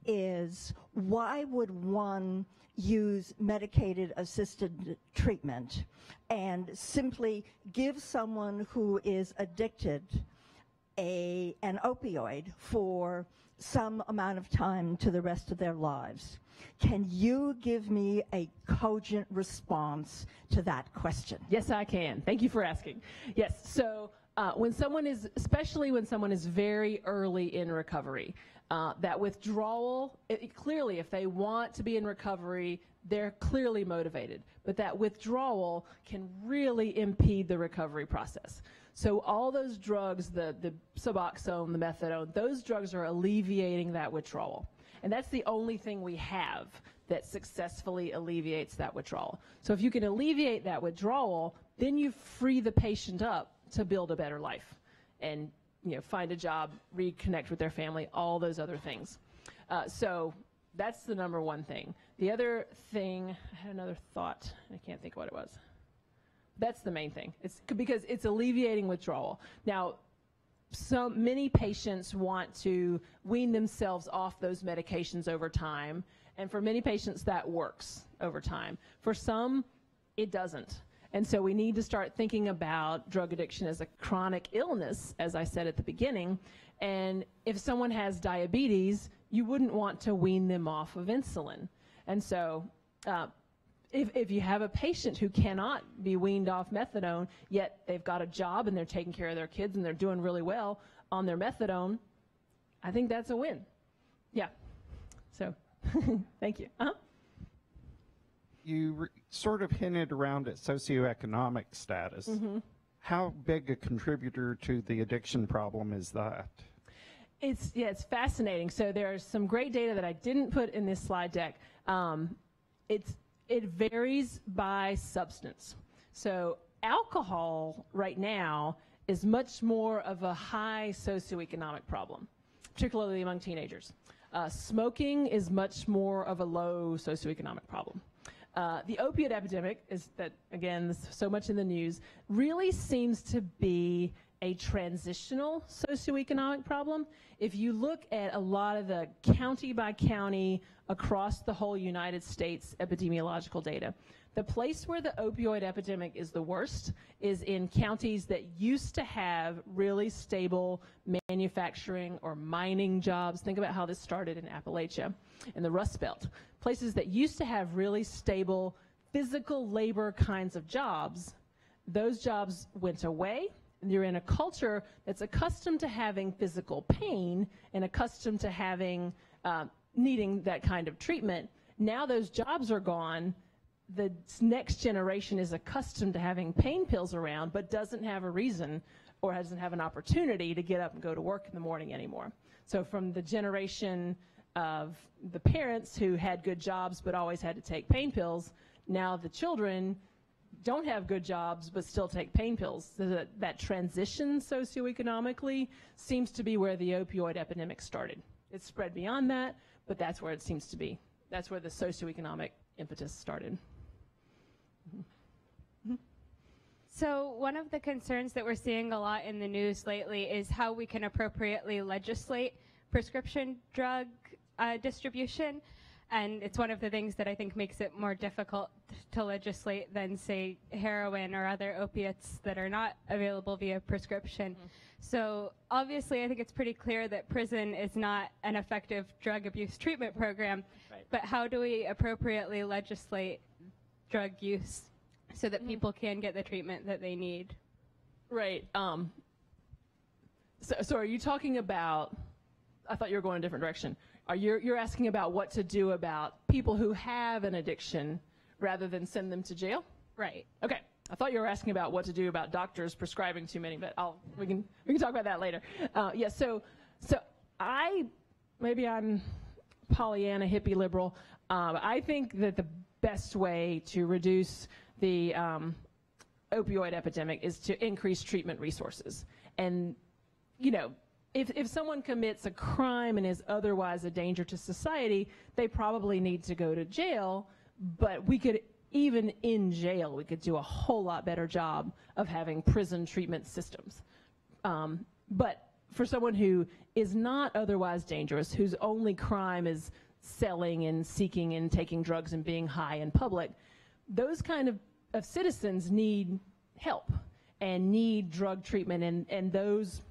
is why would one use medicated assisted treatment and simply give someone who is addicted a, an opioid for some amount of time to the rest of their lives. Can you give me a cogent response to that question? Yes, I can. Thank you for asking. Yes, so uh, when someone is, especially when someone is very early in recovery, uh, that withdrawal, it, clearly, if they want to be in recovery, they're clearly motivated. But that withdrawal can really impede the recovery process. So all those drugs, the, the Suboxone, the methadone, those drugs are alleviating that withdrawal. And that's the only thing we have that successfully alleviates that withdrawal. So if you can alleviate that withdrawal, then you free the patient up to build a better life and you know find a job, reconnect with their family, all those other things. Uh, so that's the number one thing. The other thing, I had another thought. I can't think what it was. That's the main thing. It's because it's alleviating withdrawal. Now, so many patients want to wean themselves off those medications over time, and for many patients that works over time. For some, it doesn't. And so we need to start thinking about drug addiction as a chronic illness, as I said at the beginning. And if someone has diabetes, you wouldn't want to wean them off of insulin. And so uh, if, if you have a patient who cannot be weaned off methadone, yet they've got a job and they're taking care of their kids and they're doing really well on their methadone, I think that's a win. Yeah. So, thank you. Uh-huh. You re- sort of hinted around at socioeconomic status. Mhm. How big a contributor to the addiction problem is that? It's yeah, it's fascinating. So there's some great data that I didn't put in this slide deck. Um, it's it varies by substance. So alcohol right now is much more of a high socioeconomic problem, particularly among teenagers. Uh, smoking is much more of a low socioeconomic problem. Uh, the opiate epidemic is that again so much in the news really seems to be a transitional socioeconomic problem. If you look at a lot of the county by county across the whole United States epidemiological data, the place where the opioid epidemic is the worst is in counties that used to have really stable manufacturing or mining jobs. Think about how this started in Appalachia in the Rust Belt. Places that used to have really stable physical labor kinds of jobs, those jobs went away. And you're in a culture that's accustomed to having physical pain and accustomed to having uh, needing that kind of treatment. Now those jobs are gone. The next generation is accustomed to having pain pills around, but doesn't have a reason or doesn't have an opportunity to get up and go to work in the morning anymore. So from the generation of the parents who had good jobs but always had to take pain pills, now the children don't have good jobs but still take pain pills. So that, that transition socioeconomically seems to be where the opioid epidemic started. It's spread beyond that, but that's where it seems to be. That's where the socioeconomic impetus started. Mm-hmm. Mm-hmm. So, one of the concerns that we're seeing a lot in the news lately is how we can appropriately legislate prescription drug uh, distribution. And it's one of the things that I think makes it more difficult to legislate than, say, heroin or other opiates that are not available via prescription. So, obviously, I think it's pretty clear that prison is not an effective drug abuse treatment program. Right. But how do we appropriately legislate drug use so that people can get the treatment that they need? Right. Um, so, so are you talking about? I thought you were going a different direction. Are you you're asking about what to do about people who have an addiction rather than send them to jail? Right. Okay. I thought you were asking about what to do about doctors prescribing too many, but I'll we can we can talk about that later. Uh, yeah. So so I maybe I'm Pollyanna hippie liberal. Um, I think that the best way to reduce the um, opioid epidemic is to increase treatment resources. And, you know, if, if someone commits a crime and is otherwise a danger to society, they probably need to go to jail. But we could, even in jail, we could do a whole lot better job of having prison treatment systems. Um, but for someone who is not otherwise dangerous, whose only crime is selling and seeking and taking drugs and being high in public, those kind of, of citizens need help and need drug treatment and, and those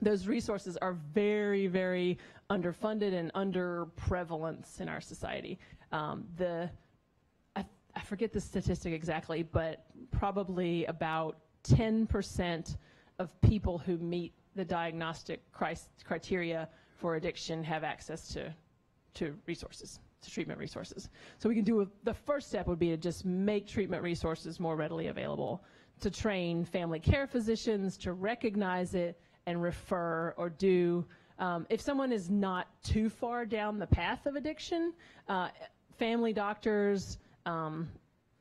those resources are very, very underfunded and under prevalence in our society. Um, the I, I forget the statistic exactly, but probably about 10% of people who meet the diagnostic criteria for addiction have access to to resources, to treatment resources. So we can do, a, the first step would be to just make treatment resources more readily available, to train family care physicians to recognize it and refer or do. Um, if someone is not too far down the path of addiction, uh, family doctors, um,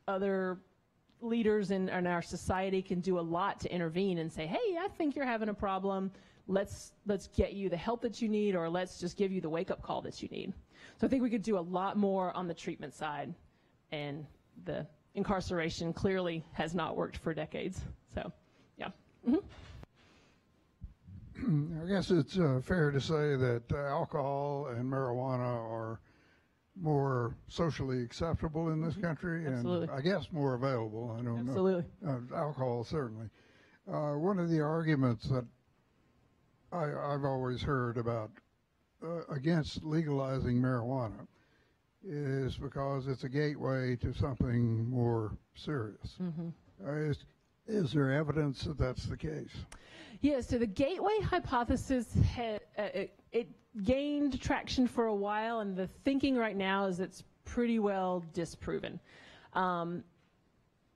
other leaders in, in our society can do a lot to intervene and say, hey, I think you're having a problem. Let's, let's get you the help that you need, or let's just give you the wake up call that you need. So I think we could do a lot more on the treatment side, and the incarceration clearly has not worked for decades. So, yeah. Mhm. I guess it's uh, fair to say that uh, alcohol and marijuana are more socially acceptable in this country, Absolutely. and I guess more available. I don't Absolutely. know. Uh, alcohol certainly. Uh, one of the arguments that I, I've always heard about uh, against legalizing marijuana is because it's a gateway to something more serious. Mhm. Uh, is there evidence that that's the case? Yeah, so the gateway hypothesis had, uh, it, it gained traction for a while, and the thinking right now is it's pretty well disproven. Um,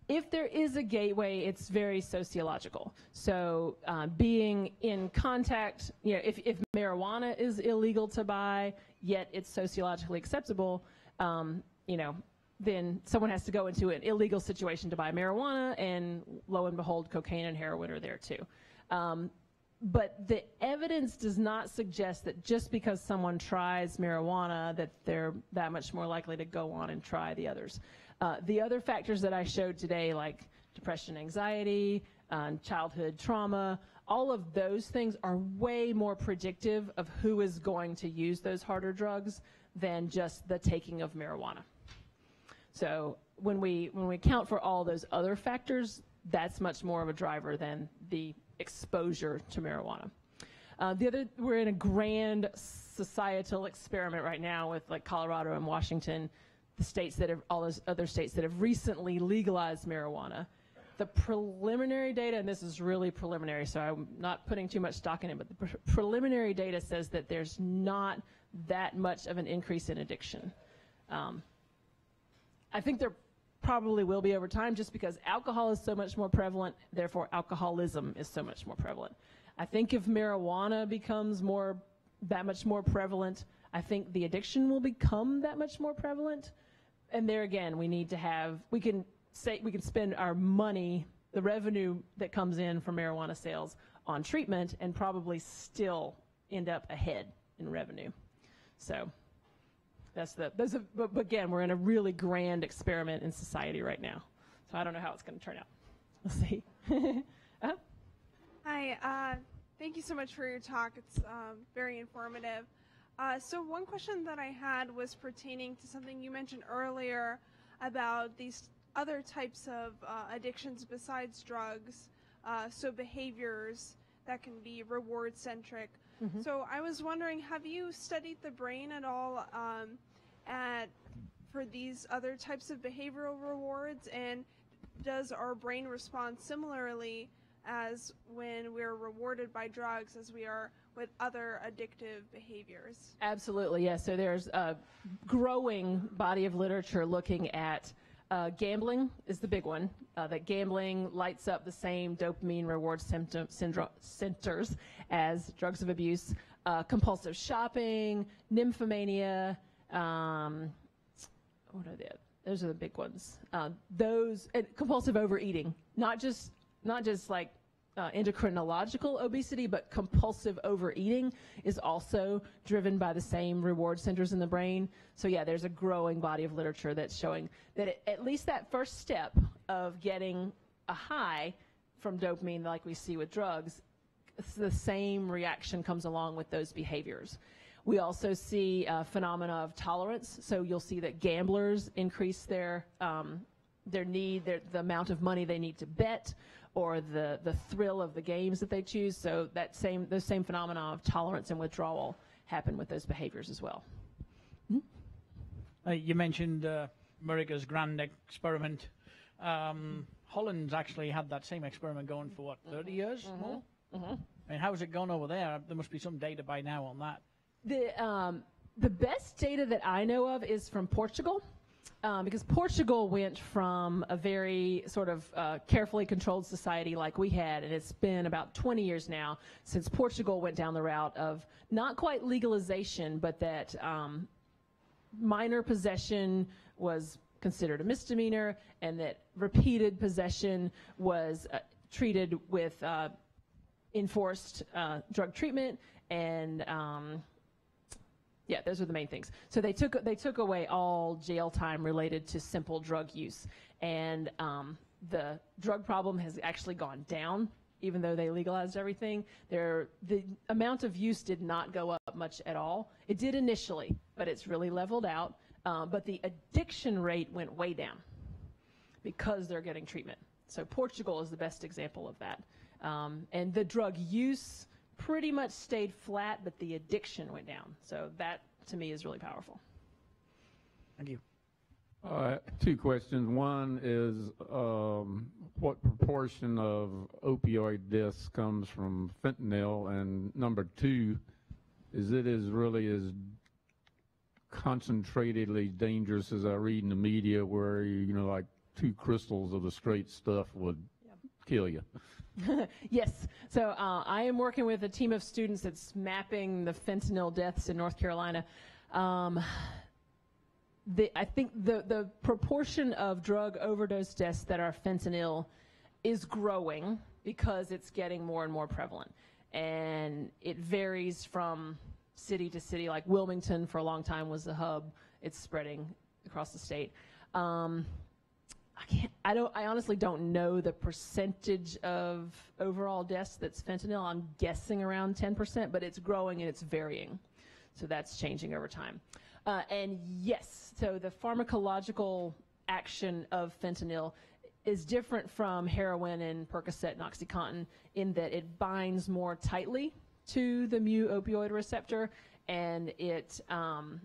if there is a gateway, it's very sociological. So uh, being in contact, you know, if, if marijuana is illegal to buy, yet it's sociologically acceptable, um, you know, then someone has to go into an illegal situation to buy marijuana, and lo and behold, cocaine and heroin are there too. Um, but the evidence does not suggest that just because someone tries marijuana that they're that much more likely to go on and try the others. Uh, the other factors that I showed today, like depression, anxiety, uh, childhood trauma, all of those things are way more predictive of who is going to use those harder drugs than just the taking of marijuana. So when we when we account for all those other factors, that's much more of a driver than the exposure to marijuana. Uh, the other, we're in a grand societal experiment right now with like Colorado and Washington, the states that have all those other states that have recently legalized marijuana. The preliminary data, and this is really preliminary, so I'm not putting too much stock in it, but the pre- preliminary data says that there's not that much of an increase in addiction. Um, I think there probably will be over time just because alcohol is so much more prevalent, therefore alcoholism is so much more prevalent. I think if marijuana becomes more that much more prevalent, I think the addiction will become that much more prevalent. And there again, we need to have we can say we can spend our money, the revenue that comes in from marijuana sales on treatment and probably still end up ahead in revenue. So that's the, those are, but, again, we're in a really grand experiment in society right now. So I don't know how it's going to turn out. We'll see. uh, Hi, uh, thank you so much for your talk. It's um, very informative. Uh, so, one question that I had was pertaining to something you mentioned earlier about these other types of uh, addictions besides drugs, uh, so behaviors that can be reward centric. Mhm. So, I was wondering have you studied the brain at all um, at, for these other types of behavioral rewards? And does our brain respond similarly as when we're rewarded by drugs as we are with other addictive behaviors? Absolutely, yes. So there's a growing body of literature looking at uh, gambling is the big one. Uh, that gambling lights up the same dopamine reward symptom, syndrome, centers as drugs of abuse. Uh, compulsive shopping, nymphomania. Um, what are the? Those are the big ones. Uh, those compulsive overeating, not just not just like uh, endocrinological obesity, but compulsive overeating is also driven by the same reward centers in the brain. So yeah, there's a growing body of literature that's showing that it, at least that first step of getting a high from dopamine, like we see with drugs, the same reaction comes along with those behaviors. We also see uh, phenomena of tolerance. So you'll see that gamblers increase their um, their need, their, the amount of money they need to bet, or the the thrill of the games that they choose. So that same those same phenomena of tolerance and withdrawal happen with those behaviors as well. Uh, you mentioned uh, America's grand experiment. Um, Holland's actually had that same experiment going for what, 30 years more? Mhm. I mean, how's it gone over there? There must be some data by now on that. The um, the best data that I know of is from Portugal. Um, because Portugal went from a very sort of uh, carefully controlled society like we had, and it's been about 20 years now since Portugal went down the route of not quite legalization, but that um, minor possession was considered a misdemeanor and that repeated possession was uh, treated with uh, enforced uh, drug treatment and um, yeah, those are the main things. So they took they took away all jail time related to simple drug use, and um, the drug problem has actually gone down. Even though they legalized everything, there the amount of use did not go up much at all. It did initially, but it's really leveled out. Uh, but the addiction rate went way down because they're getting treatment. So Portugal is the best example of that. Um, and the drug use pretty much stayed flat, but the addiction went down. So that to me is really powerful. Thank you. Uh, two questions. One is um, what proportion of opioid deaths comes from fentanyl, and number two, is it as really as concentratedly dangerous as I read in the media, where you know, like two crystals of the straight stuff would kill you? yes. So uh, I am working with a team of students that's mapping the fentanyl deaths in North Carolina. Um, the, I think the, the proportion of drug overdose deaths that are fentanyl is growing because it's getting more and more prevalent. And it varies from city to city. Like Wilmington, for a long time, was the hub. It's spreading across the state. Um, I can't. I don't. I honestly don't know the percentage of overall deaths that's fentanyl. I'm guessing around 10%, but it's growing and it's varying, so that's changing over time. Uh, and yes, so the pharmacological action of fentanyl is different from heroin and Percocet and OxyContin in that it binds more tightly to the mu opioid receptor, and it um,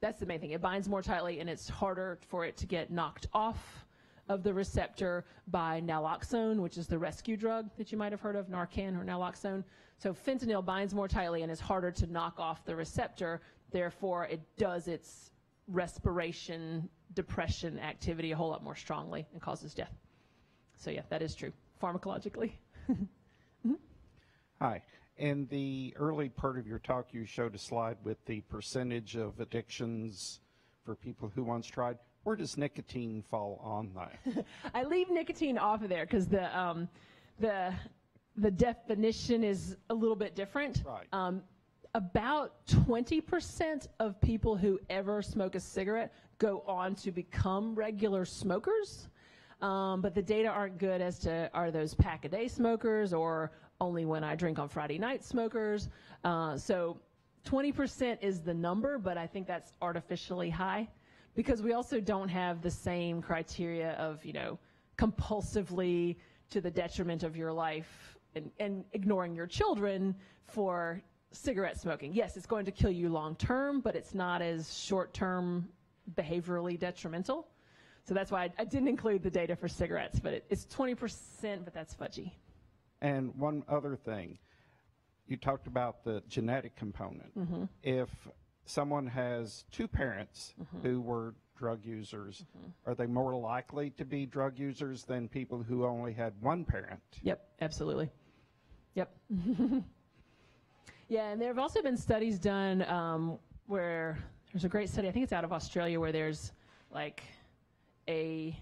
that's the main thing. It binds more tightly, and it's harder for it to get knocked off of the receptor by naloxone, which is the rescue drug that you might have heard of, Narcan or naloxone. So fentanyl binds more tightly and is harder to knock off the receptor. Therefore, it does its respiration depression activity a whole lot more strongly and causes death. So yeah, that is true pharmacologically. Mm-hmm. Hi. In the early part of your talk, you showed a slide with the percentage of addictions for people who once tried. Where does nicotine fall on that? I leave nicotine off of there because the um, the the definition is a little bit different. Right. Um, about 20% of people who ever smoke a cigarette go on to become regular smokers. Um, but the data aren't good as to are those pack a day smokers or only when I drink on Friday night smokers. Uh, so 20% is the number, but I think that's artificially high because we also don't have the same criteria of, you know, compulsively to the detriment of your life and, and ignoring your children for cigarette smoking. Yes, it's going to kill you long term, but it's not as short term behaviorally detrimental. So that's why I, I, didn't include the data for cigarettes, but it, it's 20%, but that's fudgy. And one other thing, you talked about the genetic component. Mm-hmm. If someone has two parents mm-hmm. who were drug users, mm-hmm. are they more likely to be drug users than people who only had one parent? Yep, absolutely. Yep. yeah, and there have also been studies done um, where there's a great study, I think it's out of Australia, where there's like a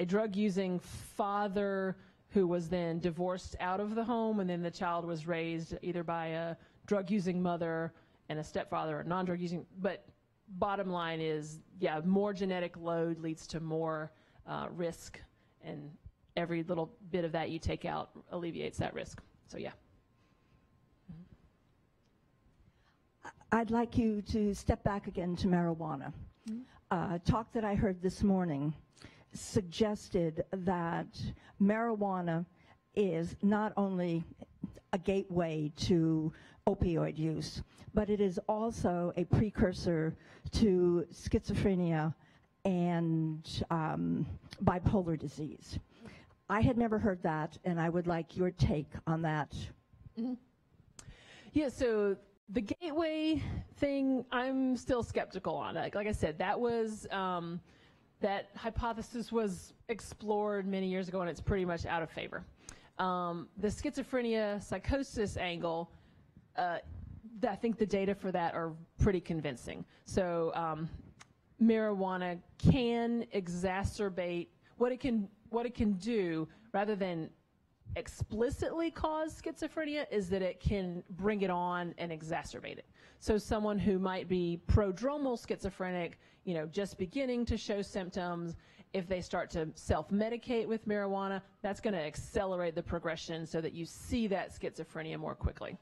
a drug using father who was then divorced out of the home, and then the child was raised either by a drug using mother and a stepfather or non drug using. But bottom line is, yeah, more genetic load leads to more uh, risk, and every little bit of that you take out alleviates that risk. So, yeah. I'd like you to step back again to marijuana. Mm-hmm. Uh, talk that I heard this morning suggested that marijuana is not only a gateway to opioid use, but it is also a precursor to schizophrenia and um, bipolar disease. I had never heard that, and I would like your take on that. Mm-hmm. Yeah, so the gateway thing, I'm still skeptical on. Like, like I said, that was. Um, that hypothesis was explored many years ago and it's pretty much out of favor. Um, the schizophrenia psychosis angle, uh, I think the data for that are pretty convincing. So um, marijuana can exacerbate what it can what it can do rather than explicitly cause schizophrenia is that it can bring it on and exacerbate it. So someone who might be prodromal schizophrenic, you know, just beginning to show symptoms, if they start to self-medicate with marijuana, that's going to accelerate the progression so that you see that schizophrenia more quickly.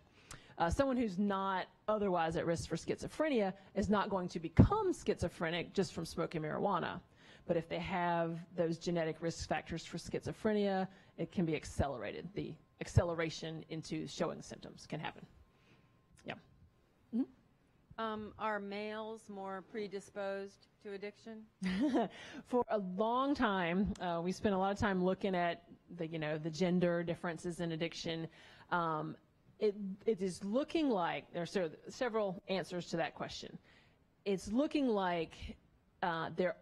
Uh, someone who's not otherwise at risk for schizophrenia is not going to become schizophrenic just from smoking marijuana. But if they have those genetic risk factors for schizophrenia, it can be accelerated. The acceleration into showing symptoms can happen. Um, are males more predisposed to addiction? For a long time, uh, we spent a lot of time looking at the, you know, the gender differences in addiction. Um, it, it is looking like, there are several answers to that question. It's looking like uh, there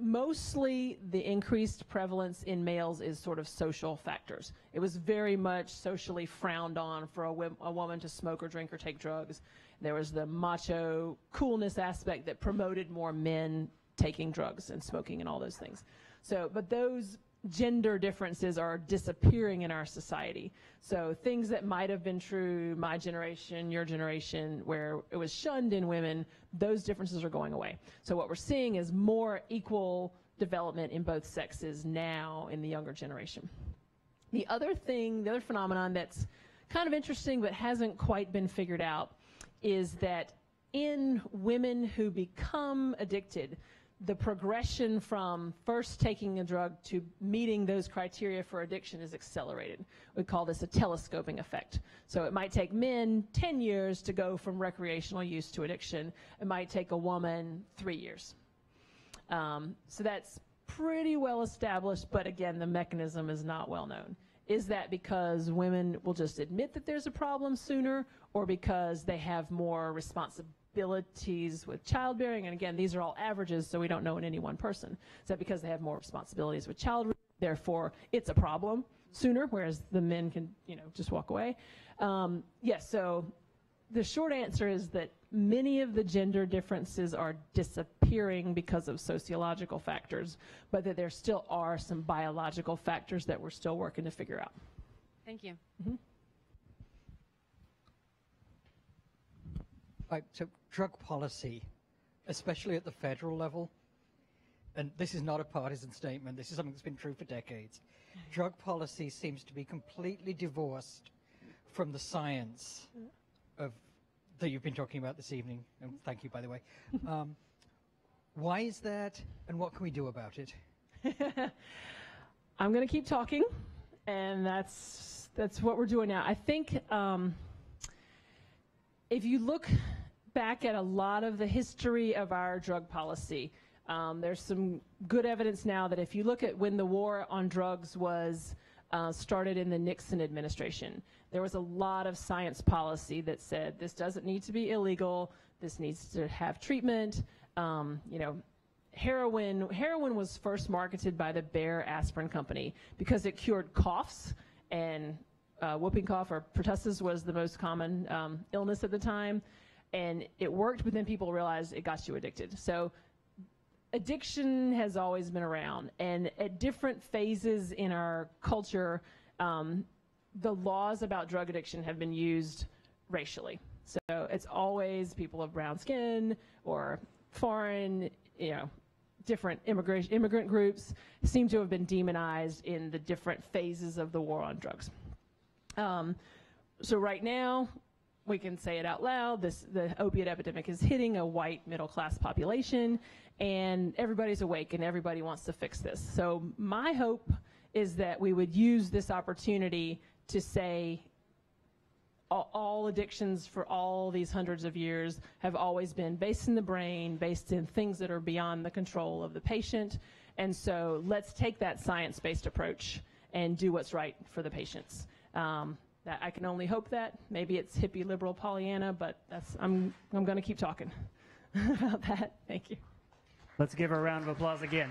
mostly the increased prevalence in males is sort of social factors. It was very much socially frowned on for a, a, woman to smoke or drink or take drugs. There was the macho coolness aspect that promoted more men taking drugs and smoking and all those things. So, but those gender differences are disappearing in our society. So things that might have been true my generation, your generation, where it was shunned in women, those differences are going away. So what we're seeing is more equal development in both sexes now in the younger generation. The other thing, the other phenomenon that's kind of interesting but hasn't quite been figured out is that in women who become addicted, the progression from first taking a drug to meeting those criteria for addiction is accelerated. We call this a telescoping effect. So it might take men 10 years to go from recreational use to addiction. It might take a woman three years. Um, so that's pretty well established, but again, the mechanism is not well known. Is that because women will just admit that there's a problem sooner, or because they have more responsibility? Responsibilities with childbearing, and again, these are all averages, so we don't know in any one person. Is that because they have more responsibilities with child, therefore it's a problem sooner, whereas the men can, you know, just walk away? Um, yes, so the short answer is that many of the gender differences are disappearing because of sociological factors, but that there still are some biological factors that we're still working to figure out. Thank you. Mm-hmm. Right, so drug policy, especially at the federal level, and this is not a partisan statement, this is something that's been true for decades. Drug policy seems to be completely divorced from the science of that you've been talking about this evening. And thank you, by the way. Um, why is that, and what can we do about it? I'm going to keep talking, and that's that's what we're doing now. I think um, if you look back at a lot of the history of our drug policy, um, there's some good evidence now that if you look at when the war on drugs was uh, started in the Nixon administration, there was a lot of science policy that said this doesn't need to be illegal, this needs to have treatment. Um, you know, heroin heroin was first marketed by the Bayer Aspirin Company because it cured coughs and uh, whooping cough or pertussis was the most common um, illness at the time. And it worked, but then people realized it got you addicted. So addiction has always been around. And at different phases in our culture, um, the laws about drug addiction have been used racially. So it's always people of brown skin or foreign, you know, different immigration immigrant groups seem to have been demonized in the different phases of the war on drugs. Um, so right now, we can say it out loud. This the opiate epidemic is hitting a white middle class population, and everybody's awake and everybody wants to fix this. So my hope is that we would use this opportunity to say all, addictions for all these hundreds of years have always been based in the brain, based in things that are beyond the control of the patient. And so let's take that science-based approach and do what's right for the patients. Um, that I can only hope that. Maybe it's hippie liberal Pollyanna, but that's I'm I'm going to keep talking about that. Thank you. Let's give her a round of applause again.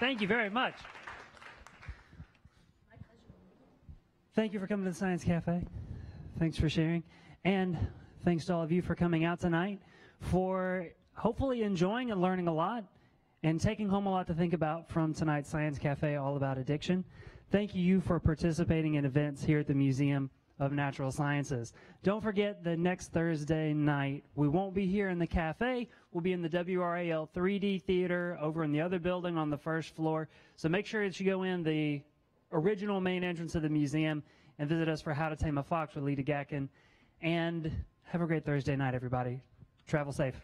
Thank you very much. Thank you for coming to the Science Cafe. Thanks for sharing. And Thanks to all of you for coming out tonight, for hopefully enjoying and learning a lot, and taking home a lot to think about from tonight's Science Cafe all about addiction. Thank you for participating in events here at the Museum of Natural Sciences. Don't forget that next Thursday night, we won't be here in the cafe. We'll be in the WRAL 3D Theater over in the other building on the first floor. So make sure that you go in the original main entrance of the museum and visit us for How to Tame a Fox with Lee Dugatkin. And have a great Thursday night, everybody. Travel safe.